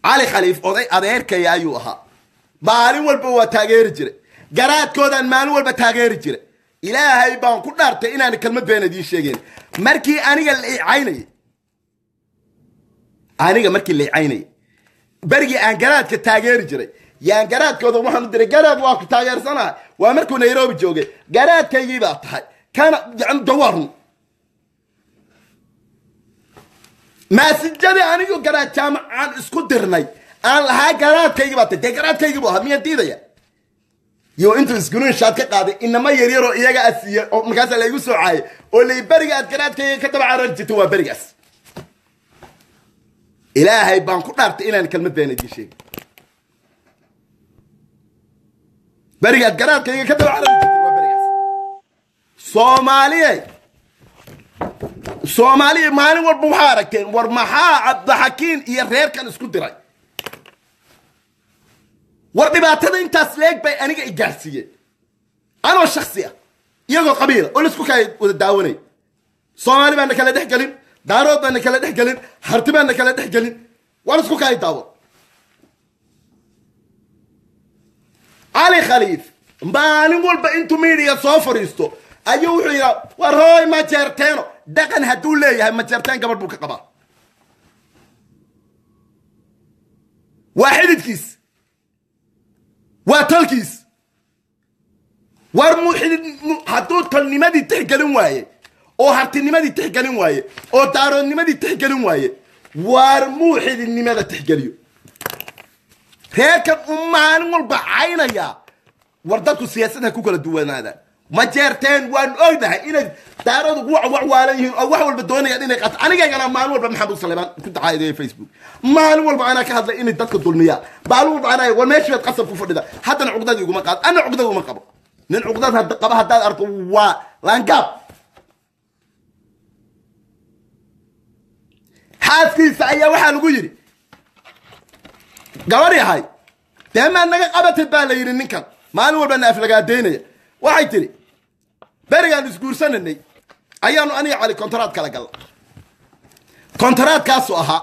Cali khaliif oday adeerkaya ayuu ahaa. Maalin walba waa taageeri jiray. Garaadkoodaan maalin walba taageeri jiray. Ilaahay baan ku dhaartay inaan kelmad been idiin sheegeyn markii aniga la icaynayay aniga markii la icaynayay berigii aan garaadka taageeri jiray yaan garaadkooda waxaan u diray garaad waa ku taageersanaha waa markuu nairobi joogay. Garaadkaygii baa tahay. Kana yani dawarun maasijadii anigu garaad jaamacaan isku dirnay. Aan lahaa garaadkaygii baa tahay dee garaadkaygii bu ahaa miyaa intuu isgunuun shaad ka qaaday inama yaryaroo iyaga a siiye oo markaasa laygu soo caayay oo lay beriga aad garaadkayga ka daba carari jirto waa berigaas. Ilaahay baan ku dhaartay inaan kelmad been idiin sheegin beriga aad garaadkayga ka daba carari jirtay waa berigaas. Soomaaliyey soomaaliya maalin walba waxaa aragteen war maxaa cabdixakiin iyo reerkan isku diray? War dhibaatada intaas leeg bay aniga i gaarsiiyeen. Anoo shaksi ah iyagoo qabiila oo la isku kala wada daawanay. Soomaali baana kala dhex gelin daarood baana kala dhex gelin harti baana kala dhex gelin waan isku daawan cali khaliif maalin walba intuu miidiga soo fadhiisto ayuu wuxuu yidhaa war hooy majeerteeno dhaqan hadduu leeyahay majeerteen gabadh buu ka qabaa waa xididkiis waa talkiis war mu talnimadii tixgelin waaye oo hartinimadii tixgelin waaye oo daaroodnimadii tixgelin waaye waar muu xididnimada tixgeliyo reerkan u maalin walba caynayaa war dadku siyaasad ha ku kala duwanaadaan ma jeerteen waan ognahay inay daaradu ugu wacwacwaalan yihiin oo wax walba doonayaan inay qaato anigaygana maalin walba maxamed saleebaan ku dacaayadeeya facebook. Maalin walba anaa ka hadlay inay dadka dulmiyaan maalin walba anaa war meeshii baad qasab ku fadhida. Haddana cuqdadii iguma qaado ana cuqdad uma qabo. Nin cuqdad hadda qaba haddaad arko waa laangaab xaaskiisa ayaa waxaa lagu yidhi gabar yahay dee maad naga qabatid baa la yidhi ninkan. Maalin walba naaflagaadaynaya waxay tidhi berigaan isguursananay ayaanu aniga cali kontaraad kala galla kontaraadkaasoo ahaa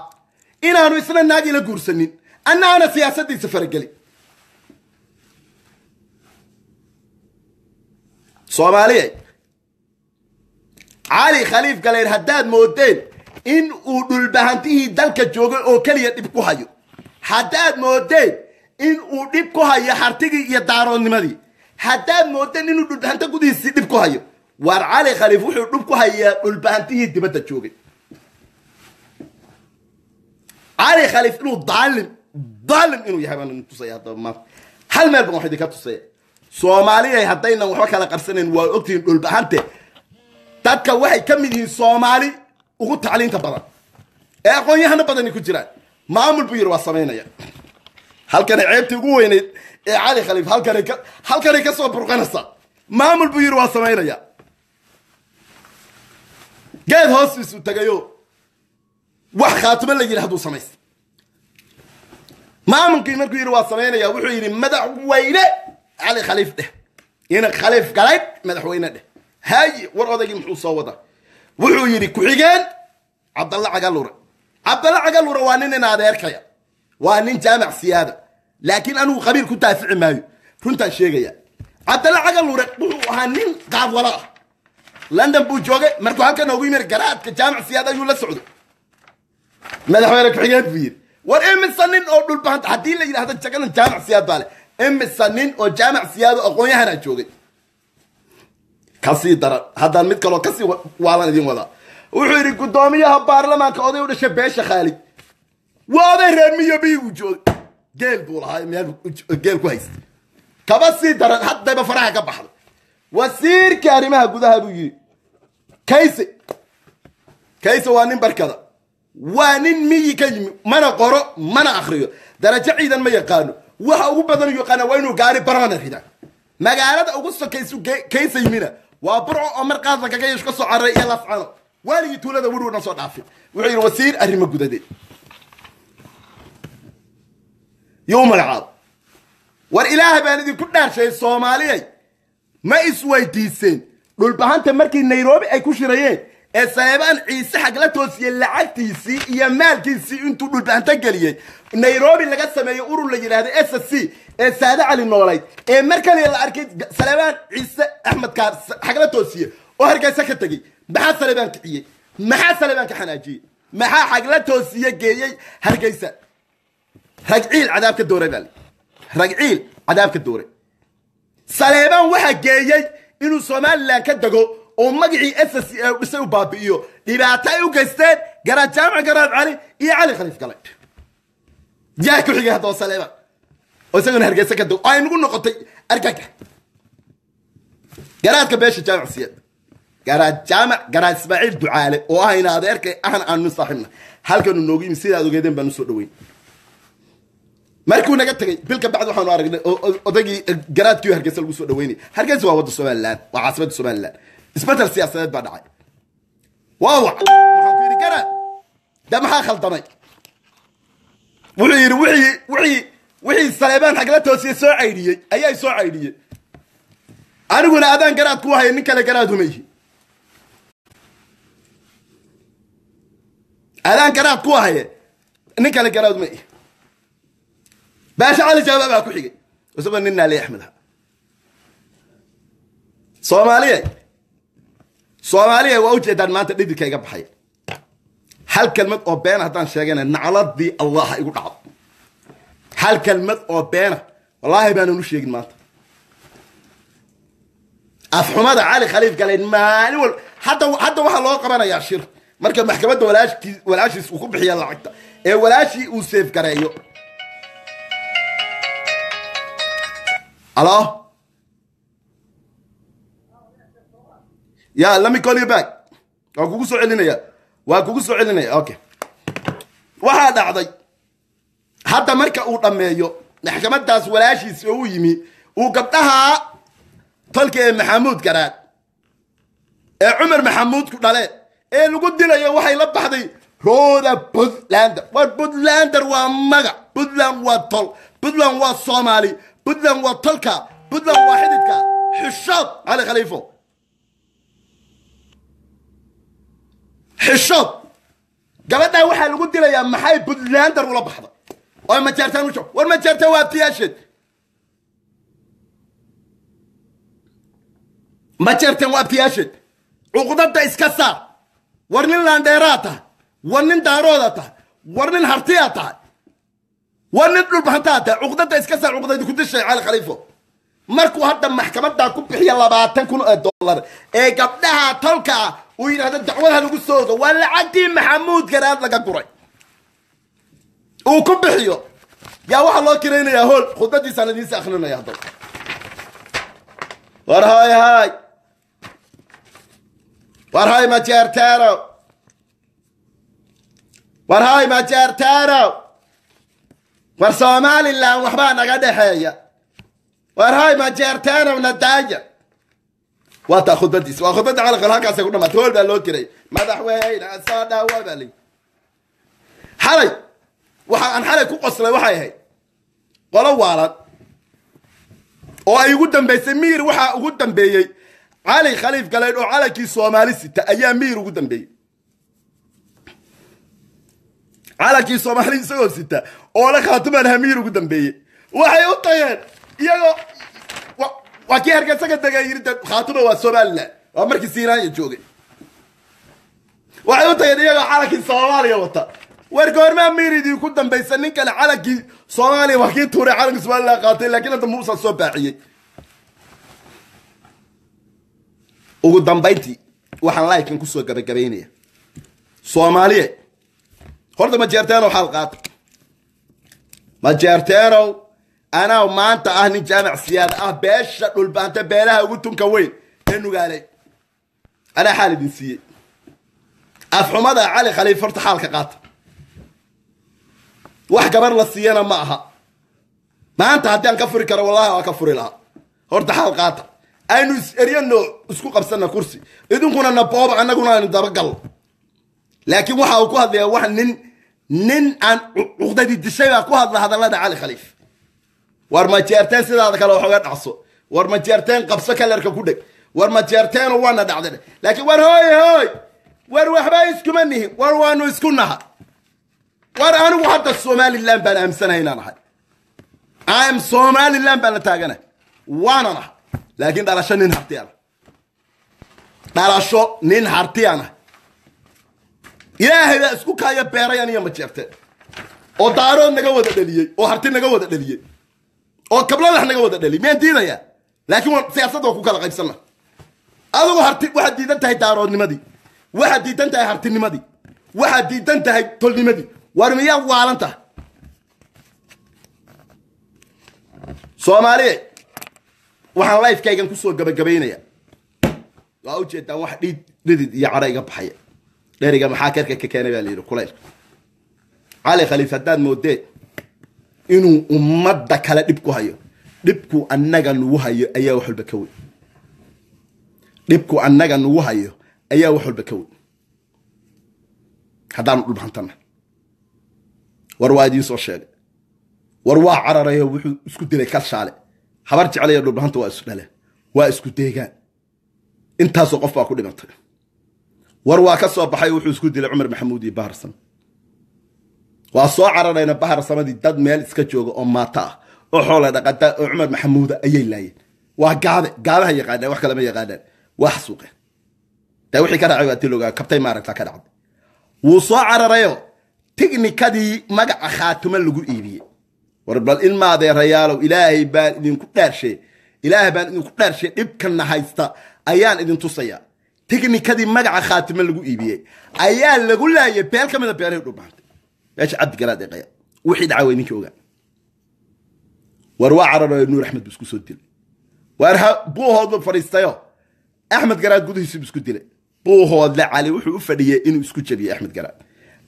inaanu isna naag ila guursanin annaana siyaasaddiisa faragelin. Soomaaliya cali khaliif galeer haddaad moodeen in uu dhulbahantihii dalka joogay oo keliya dhib ku hayo. Haddaad moodeen in uu dhib ku hayo hartigii iyo daaroodnimadii haddaad moodeen inuu dhulbahanto gudihiisii dhib ku hayo waar cali khaliif wuxuu dhib ku hayaa dhulbahantihii dibadda joogay. Cali khaliif inuu daalim daalim inuu yahay baan tusaya haddaba maanta. Hal meel baan wax idinka tusaya soomaaliya haddaynan waxba kala qarsanayn waa ogtihiin dhulbahante dadka waxay ka mid yihiin soomaali ugu tacliinta badan. Ee aqoon-yahano badani ku jiraan. Maamul buu yidhi waa samaynaya halkana ceebtii ugu weyneyd ee cali khaliif halkanay ka soo burqanaysa. Maamul buu yidhi waa samaynaya. Geed hoostiisu tagayo. Wax khaatimo la yidhi hadduu samaysta maamulkii markuu yidhi waa samaynaya wuxuu yidhi madaxweyne cali khaliif dheh. Ina khaliif galayd madaxweyne dheh. Haayi war odaygii muxuu soo wada wuxuu yidhi ku-xigeen cabdalla cagalure cabdalla cagalure waa nin in adeerkaya waa nin jaamac siyaada. Laakiin anigu qabiil ku daafici maayo. Runtaan sheegaya. Cabdalla cagalure wuxuu ahaa nin qaadwalo ah. London buu joogay. Markuu halkan noogu yimid garaadka jaamac siyaada ayuu la socday madaxweyne ku-xigeen buu yidhi war imisa nin oo dhulbahanta haddii la yidhahdo jagadan jaamac siyaad baa leh. Imisa nin oo jaamac siyaado aqoon-yahanaa joogay. Kasii daran. Haddaan mid kaloo ka sii waalan idin wadaa wuxuu yidhi guddoomiyaha baarlamaanka oday u dhashay beesha khaalid waa oday reer miyo biygu joogay geel buu lahaa meel geel ku haysta kaba sii daran haddayba faraha ka baxda wasiirka arrimaha gudaha buu yidhi kayse kayse waa nin barkada? Waa nin miyi ka yimi mana qoro mana akriyo darajo ciidan ma yaqaano waxa ugu badan yaqaana waa inuu gaari barana rida magaalada ugu sokaysu kaysa yimina waa burco oo mar qaadla kaga yeesh ka soo iyo lafcano waaligii tuulada werwurna soo dhaafay wuxuu yidhi wasiir arrimo gudadeed yuu magacaabo war ilaaha baan idinku dhaarshay soomaaliyay ma isweydiiseen dhulbahanta markii nairobi ay ku shirayeen ee saleebaan ciise xagla toosiyey lacagtiisii iyo maalkiisii intuu dhulbahanto geliyey nairobi laga sameeyo urur la yidhaahdo s c. ee saade cali noolayd ee mar kaliya la arkay saleebaan ciise axmed kaar xagla toosiye oo hargeysa ka tegey maxaa saleebaan kiciyey maxaa saleebaan ka xanaajiyey maxaa xagla toosiye geeyey hargeysa ragciil cadaabka doore baa ragciil cadaabka doore saleebaan waxaa geeyey inuu somalilan ka dego oo magacii ss dhisay u baabi'iyo. Dhibaato ay u geysteen garaad jaamac garaad cali iyo cali khaliif gale yaa ku xigay haddaba saleebaan oo isaguna hargeysa ka dego ay nagu noqotay argaga garaadka beesha jaamac siyaad garaad jaamac garaad ismaaciil ducaale oo ah ina adeerkay ahna aanu saaxiibna halkanu noogu yimi sidaad ogeedeen baan u soo dhaweyn markuu naga tegay bilka bacd waxaanu aragnay odaygii garaadkii hargeysa lagu soo dhaweynay. Hargeysa waa wadda somaliland waa caasimada somaliland. Isbedel siyaasadeed baa dhacay. Waa wac waxaan ku yidhi garaad de maxaa khaldamay? Wuxuu yidhi wixii wixii wixii saleebaan xagla toosiye soo caydhiyey ayaa soo caydhiyey aniguna adaan garaad ku haya nin kale garaad humayhi adaan garaad ku haye nin kale garaad humayhi baasha cali jaaba baa ku xigay isagoo nin naali axmed soomaaliya soomaaliya waa ujeedaan maanta dhididka iga hal kelmad oo beena haddaan sheegana nacladii allah ha igu dhacdo hal kelmad oo beena wallaahi baanan u sheegin maanta afxumada cali khaliif galeyn maalin wal hadda hadda waxaa loo qabanayaa shir marka maxkamadda walaashkii walaashiis uu ku bixiya lacagta ee walaashii uu seef gareeyo alo ya lami call you back. Waa kugu soo celinaya waa kugu soo celinaya okay. Waxaa dhacday hadda marka uu dhammeeyo maxkamadaas walaashiis oo u yimi uu gabdhaha tolka ee maxamuud garaad ee cumar maxamuud ku dhale ee lagu dilayo waxay la baxday rooda puntlander. War puntlander waa magac puntland waa tol puntland waa soomaali puntland waa tolka puntland waa xididka. Xishood cali khaliifo. Xishood gabadhaa waxaa lagu dilayaa maxay puntlander ula baxda? Oo majeertaan usho war majeertaan waa abtiyaasheed. Majeertaan waa abtiyaasheed. Cuqdada iska saar. War nin laandheeraa tahay. War nin daarooda tahay. War nin hartiyaa tahay war nin dhulbahantaa tahay cuqdada iska saar cuqdaydi ku dishay cali khaliifo. Markuu hadda maxkamadaa ku bixiya labaatan kun oo dollar ee gabdhaha tolka ah uu yidhahdo dacwadaha lagu soo waa lacagtii maxamuud garaad laga guray. Uu ku bixiyo. Yaa waxaa loo kiraynayaa hool. Khudbadiisaan idiinsi akrinaya haddaba war hay hay. War hay majeerteero war hay majeerteero war somalilan waxbaa naga dhexeeya war hay majeerteenow nadaaya waa taa khudbadiis waa khudbadda calaqal halkaasay ku dhamaatay. Hool baa loo kiray. Madaxweyne soo dhaawa baa lii xalay waxa aan xalay ku qoslay waxay ahayd. Qolo waalan oo ay ugu dambaysay miir waxaa ugu dambeeyey. Cali khaliif galeydh oo calankii soomaali sita ayaa miir ugu dambeeyey. Calankii soomaali isagoo sita oo la khaatumaan ha miir ugu dambeeyey. Waxay u tageen iyagoo waa kii hargeysaga dega yiri khaatuma waa somalilan waa markii siinaanya joogay. Waxay u tageen iyagoo calankii soomaaliya wata. War goormaa miiridii ku dambaysa nin kale calankii soomaaliya waa kii tuuray calankii somalilan qaatay laakiin hadda muusa soo baaciyey. Ugu dambayntii waxaan laikan ku soo gabagabaynaya soomaaliye horta majeerteenow xaal qaata majeerteenow anaa maanta ah nin jaamac siyaada ah beesha dhulbaanta beelaha ugu tunka weyn ee nugaalay anaa xaal idin siiyey. Afxumada cali khaliif horta xaalka qaata. Wax gabar la siiyana ma aha. Maanta haddii aan ka furi karo wallahi waa ka furi lahaa. Horta xaal qaata. Aynu is-eryano isku qabsana kursi. Idinkuna na booba annaguna aynu dabagal. Laakiin waxa uu ku hadlayaa wax nin nin aan cuqdadii dishay baa ku hadla hadallada cali khaliif. War ma jeerteen sidaada kale waxooga dhacso. War ma jeerteen qabso kalerka ku dheg. War ma jeerteeno waana dhacda laakiin war hooy hooy! War waxba iskuma nihin war waanu isku naha. War anigu hadda somalilan baan aamsanahay inaan ahay. Am somalilan baan la taaganahay. Waanan ahay. Laakiin dhalasho nin hartiyaan dhalasho nin hartiyaan ahay ilaahay baa isku kaaya beerayan iyo ma jeerteen oo daarood naga wada dhaliyey oo harti naga wada dhaliyey oo kabladax naga wada dhaliy miyaan diidayaa laakiin siyaasadda waa ku kala qaybsanna. Adigu harti waxaad diidan tahay daaroodnimadii waxaad diidan tahay hartinimadii waxaad diidan tahay tolnimadii war miyaad waalan tahay? Waxaan lifekaygan ku soo gabagabaynaya waa ujeedaan wax dhiid dhidid iyo cadho iga baxaya dheriga maxaa kerka ka keenay baa la yidhi kulaylka cali khaliif haddaad moodee inuu ummadda kale dhib ku hayo. Dhibku annaga nagu hayo ayaa wax walba ka weyn. Dhibku annaga nagu hayo ayaa wax walba ka weyn. Haddaanu dhulbahantana war waa idiin soo sheegay. War waa cararayo wuxuu isku dilay kalshaale. Habar jeclaya dhulbahanta waa isu dhaleen. Waa isku deegaan. Intaasoo qof baa ku dhimantay war waa ka soo baxay wuxuu isku dilay cumar maxamuud iyo baharsan waa soo cararayna bahar samadii dad meel iska jooga oo maata ah oo xoola dhaqata oo cumar maxamuuda ayay laayeen. Waa gaabe gaabaha yaqaanaan wax kalema yaqaanaan waa xasuuqeen dee wixii ka dhacay waa tilogaa kabtay maaragta ka dhacday. Wuu soo cararayo tiknikadii magaca khaatuma lagu iibiyey war bal ilmaadeerayaalow ilaahay baan idinku dhaarshe ilaahay baan idinku dhaarshe dhibkana haysta ayaan idin tusayaa tiknikadii magaca khaatuma lagu iibiyey. Ayaa lagu laayay beel ka mida dhulbaantay meesha cabdi galaad ee qaya wixii dhacay way ogaa war waa nuur axmed bu isku soo dilay. Waar buuhoodba fadhiistayo. Axmed garaad gudihiisuu isku dilay. Buuhoodle cali wuxuu u fadhiyey inuu isku jabiyey axmed garaad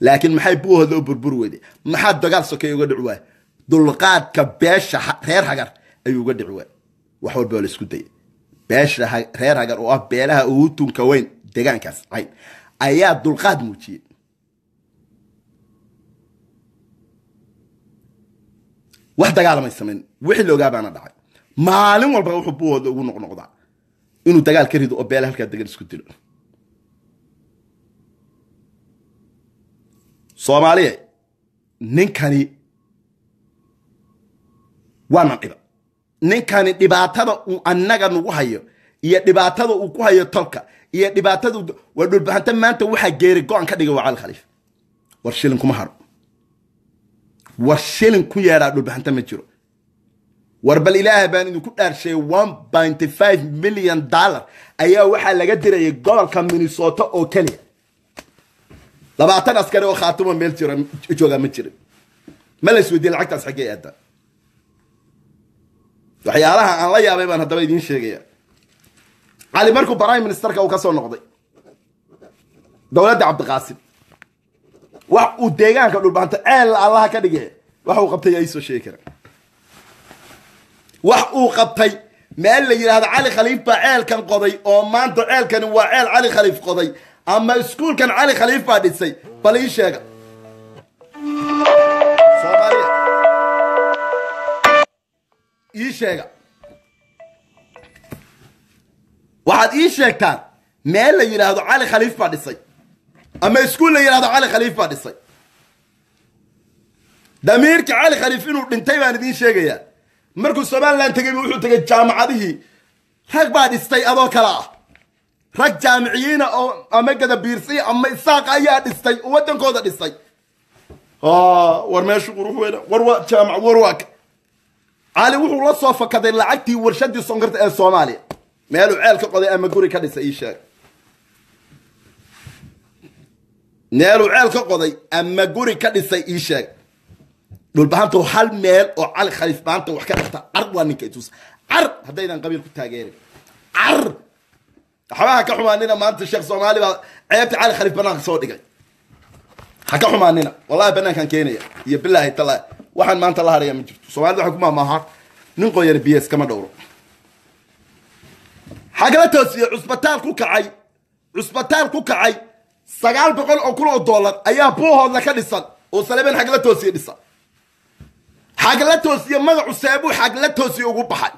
laakiin maxay buuhoodle u burburi weyday? Maxaa dagaal sokeeye uga dhici waaya dulqaadka beesha reer hagar ayuu uga dhici waaya wax walba la isku dayay beesha reer hagar oo ah beelaha ugu tunka weyn deegaankaas. Cayn ayaa dulqaad muujiyey. Wax dagaalamay samayn wixii la ogaa baana dhacay. Maalin walba wuxuu buuhooda ugu noqnoqdaa inuu dagaal ka rido oo beela halkaa degan isku dilo. Soomaaliya ninkani waana dhiba ninkani dhibaatada uu annaga nagu hayo iyo dhibaatada uu ku hayo tolka iyo dhibaatada waa dhulbahanta maanta waxaa geeri go-an ka dhigay waa cali war shilin kuma haro. War shilin ku yeedhaa dhulbahanta ma jiro. War bal ilaaha baan idinku five million dollar ayaa waxaa laga dirayay gobolka minnesota oo keliya. Labaatan askari oo khaatimo meel joogaa ma jirin. Ma la isweydiye lacagtaas xaggee aadaan waxyaalaha aan la yaabay baan haddaba idiin sheegaya. Cali markuu prime ministerka uu ka soo noqday dowladda cabdiqaasim wax uu deegaanka dhulbaanta ceel allaha ka dhige wax uu qabtay yaa iisoo sheegi kara wax uu qabtay meel la yidhaahdo cali khaliif baa ceelkan qoday oo maanta ceelkani waa ceel cali khaliif qoday ama iskuulkan cali khaliif baa dhisay bal ii sheega ii sheega. Waxaad ii sheegtaan meel la yidhaahdo cali khaliif baa dhisay ama iskuul la yidhahdo cali khaliif baa dhisay. Damiirka cali khaliif inuu dhintay baan idiin sheegayaa. Markuu somalilan tegay wuxuu tegay jaamacadihii. Rag baa dhistay adoo kale ah. Rag jaamiciyiina oo ama gadabiirsiya ama isaaqa ayaa dhistay oo waddankooda dhistay. War meeshu qurux weyna war waa jaamac war waa cali wuxuu la soo fakaday lacagtii warshadii sonkorta ee soomaaliya meeluu ceel ka qoday ama guri ka dhisay ii sheeg. Meeluu ceel ka qoday ama guri ka dhisay ii sheeg. Dhulbahantu hal meel oo cali khaliif maanta wax ka dhigta. Car waa ninka itus car haddaydan qabiil ku taageerin. Car! Waxbaha ka xumaanina maanta sheekh soomaali baa ceebta cali khaliif banaanka soo dhigay. Ha ka xumaanina. Wallahi banaankan keenaya. Iyo bilaahi talaa waxaan maanta la haraya ma jirto. Soomaalida waxay ku maamaahaa nin qoyar bs kama dhowro. Xagala toosiye cusbitaal ku kacay cusbitaal ku kacay sagaal boqol oo kun oo dollar ayaa buuhoodla ka dhisan oo saleebeen xagla toosiye dhisan. Xagla toosiye magacu seebuu xagla toosiye ugu baxay.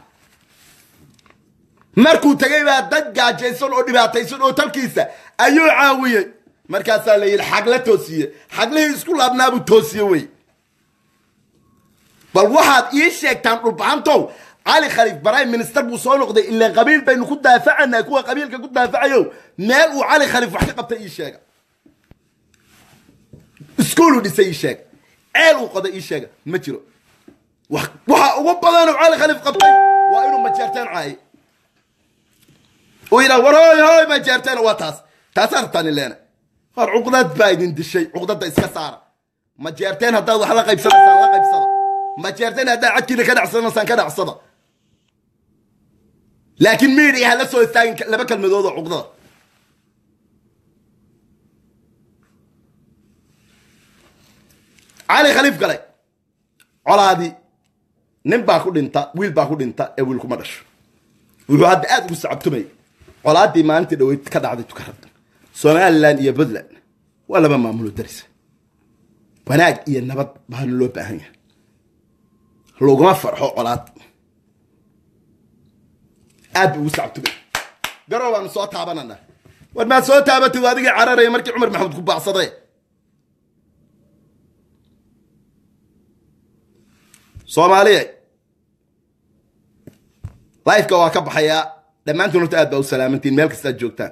Markuu tegay baa dad gaajaysan oo dhibaataysan oo talkiisa ayuu caawiyey. Markaasaa la yidhi xagla toosiye xaglihii isku laabnaabuu toosiye wey bal waxaad ii sheegtaan dhulbaxantow cali khaliif prime minister buu soo noqday ilaan qabiil baynu ku daafacana kuwa qabiilka ku daafacayo meel uu cali khaliif wax ka qabtay ii sheega. Iskuoluu dhisay ii sheega ceel uu qoday ii sheega. Ma jiro. Waxa ugu badanuu cali khaliif qabtay waa inuu majeerteen caaye. Uu yidhaa war majeerteen waa taas. Taasaa rabtaan leena. War cuqdad baa idin dishay cuqdada iska saara. Majeerteen haddaad wax la qaybsanaysaan la qaybsada majeerteen haddaad cadkiina ka dhacsanaysaan ka dhacsada laakiin miidiya ha la soo istaagin laba kelmadood oo cuqdada cali khaliif galay. Colaadii nin baa ku dhinta wiil baa ku dhinta ee wiil kuma dhasho. Wuxuu hadda aada ugu sacabtumay. Colaadii maalintii dhaweyd ka dhacday tukarad somalilan iyo puntland. Waa laba maamulo darisa wanaag iyo nabad baana loo baahan yahay laguma farxo colaad aad bu ugu sacabtumay garow baanu soo taabanana war maad soo taabatid adigii cararaya markii cumar maxamed ku baacsade soomaaliya lifeka waa ka baxayaa dhammaantiin horta aad baa u salaamantiin meel kastaad joogtaan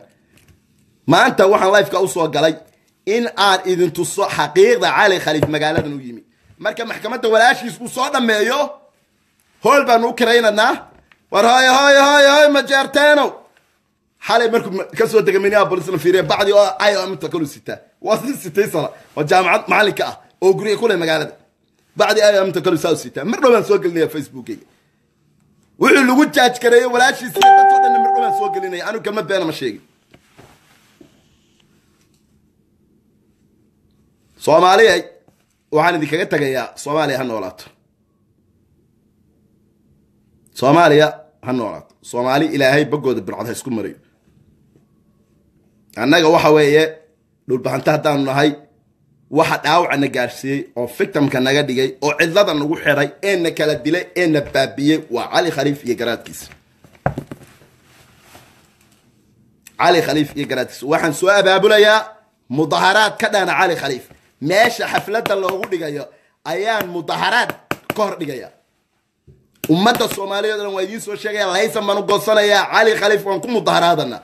maanta waxaan lifeka u soo galay in aan idin tuso xaqiiqda cali khaliif magaaladan u yimi marka maxkamadda walaashiis uu soo dhammeeyo hool baanu u kiraynanaa war hoy hoy hoy hoy majeerteeno xalay markuu ka soo degay minneapolisna fiiriya bacdi oo aminta kalu sitaa waa si sitay sana waa jaamacad macalinka ah oo guriga kule magaalada. Bacdi aminta kalu saa sitaa mar dhow baan soo gelinaya facebookeyga wuxuu lagu jaaj gareeyey walaashiis iyo dhanna mircumaan soo gelinaya. Anigu kelmad beena ma sheegin. Soomaaliyay waxaan idinkaga tegayaa soomaaliya ha noolaato. Soomaaliya ha noolaato. Soomaali ilaahay bagooda bircod ha isku mariyo annaga waxa weeye dhulbahanta haddaanu nahay waxa dhaawacana gaarsiiyey oo fictimka naga dhigay oo cidlada nagu xiday ee na kala dilay ee na baabiyey waa cali khaliif iyo garaadkiisa. Cali khaliif iyo garaadkiisa. Waxaan soo abaabulayaa mudaharaad ka dhana cali khaliif meesha xafladda loogu dhigayo ayaan mudaharaad ka hor dhigaya. Ummadda soomaaliyeed o dhan waa idiin soo sheegaya laysan baan u goosanayaa cali khaliif waan ku mudaharaadana.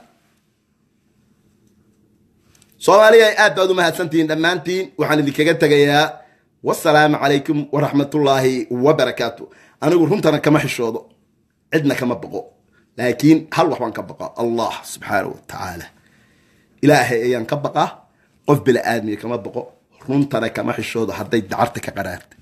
Soomaaliya aad baad u mahadsantihiin dhammaantiin waxaan idinkaga tegayaa wasalaamu calaykum waraxmatullaahi wabarakaatu anigu runtana kama xishoodo cidna kama baqo laakiin hal wax baan ka baqa allah subxaana wa tacaala ilaahay ayaan ka baqaa qof bini aadmiya kama baqo runtana kama xishoodo hadday dacarta ka qaraarta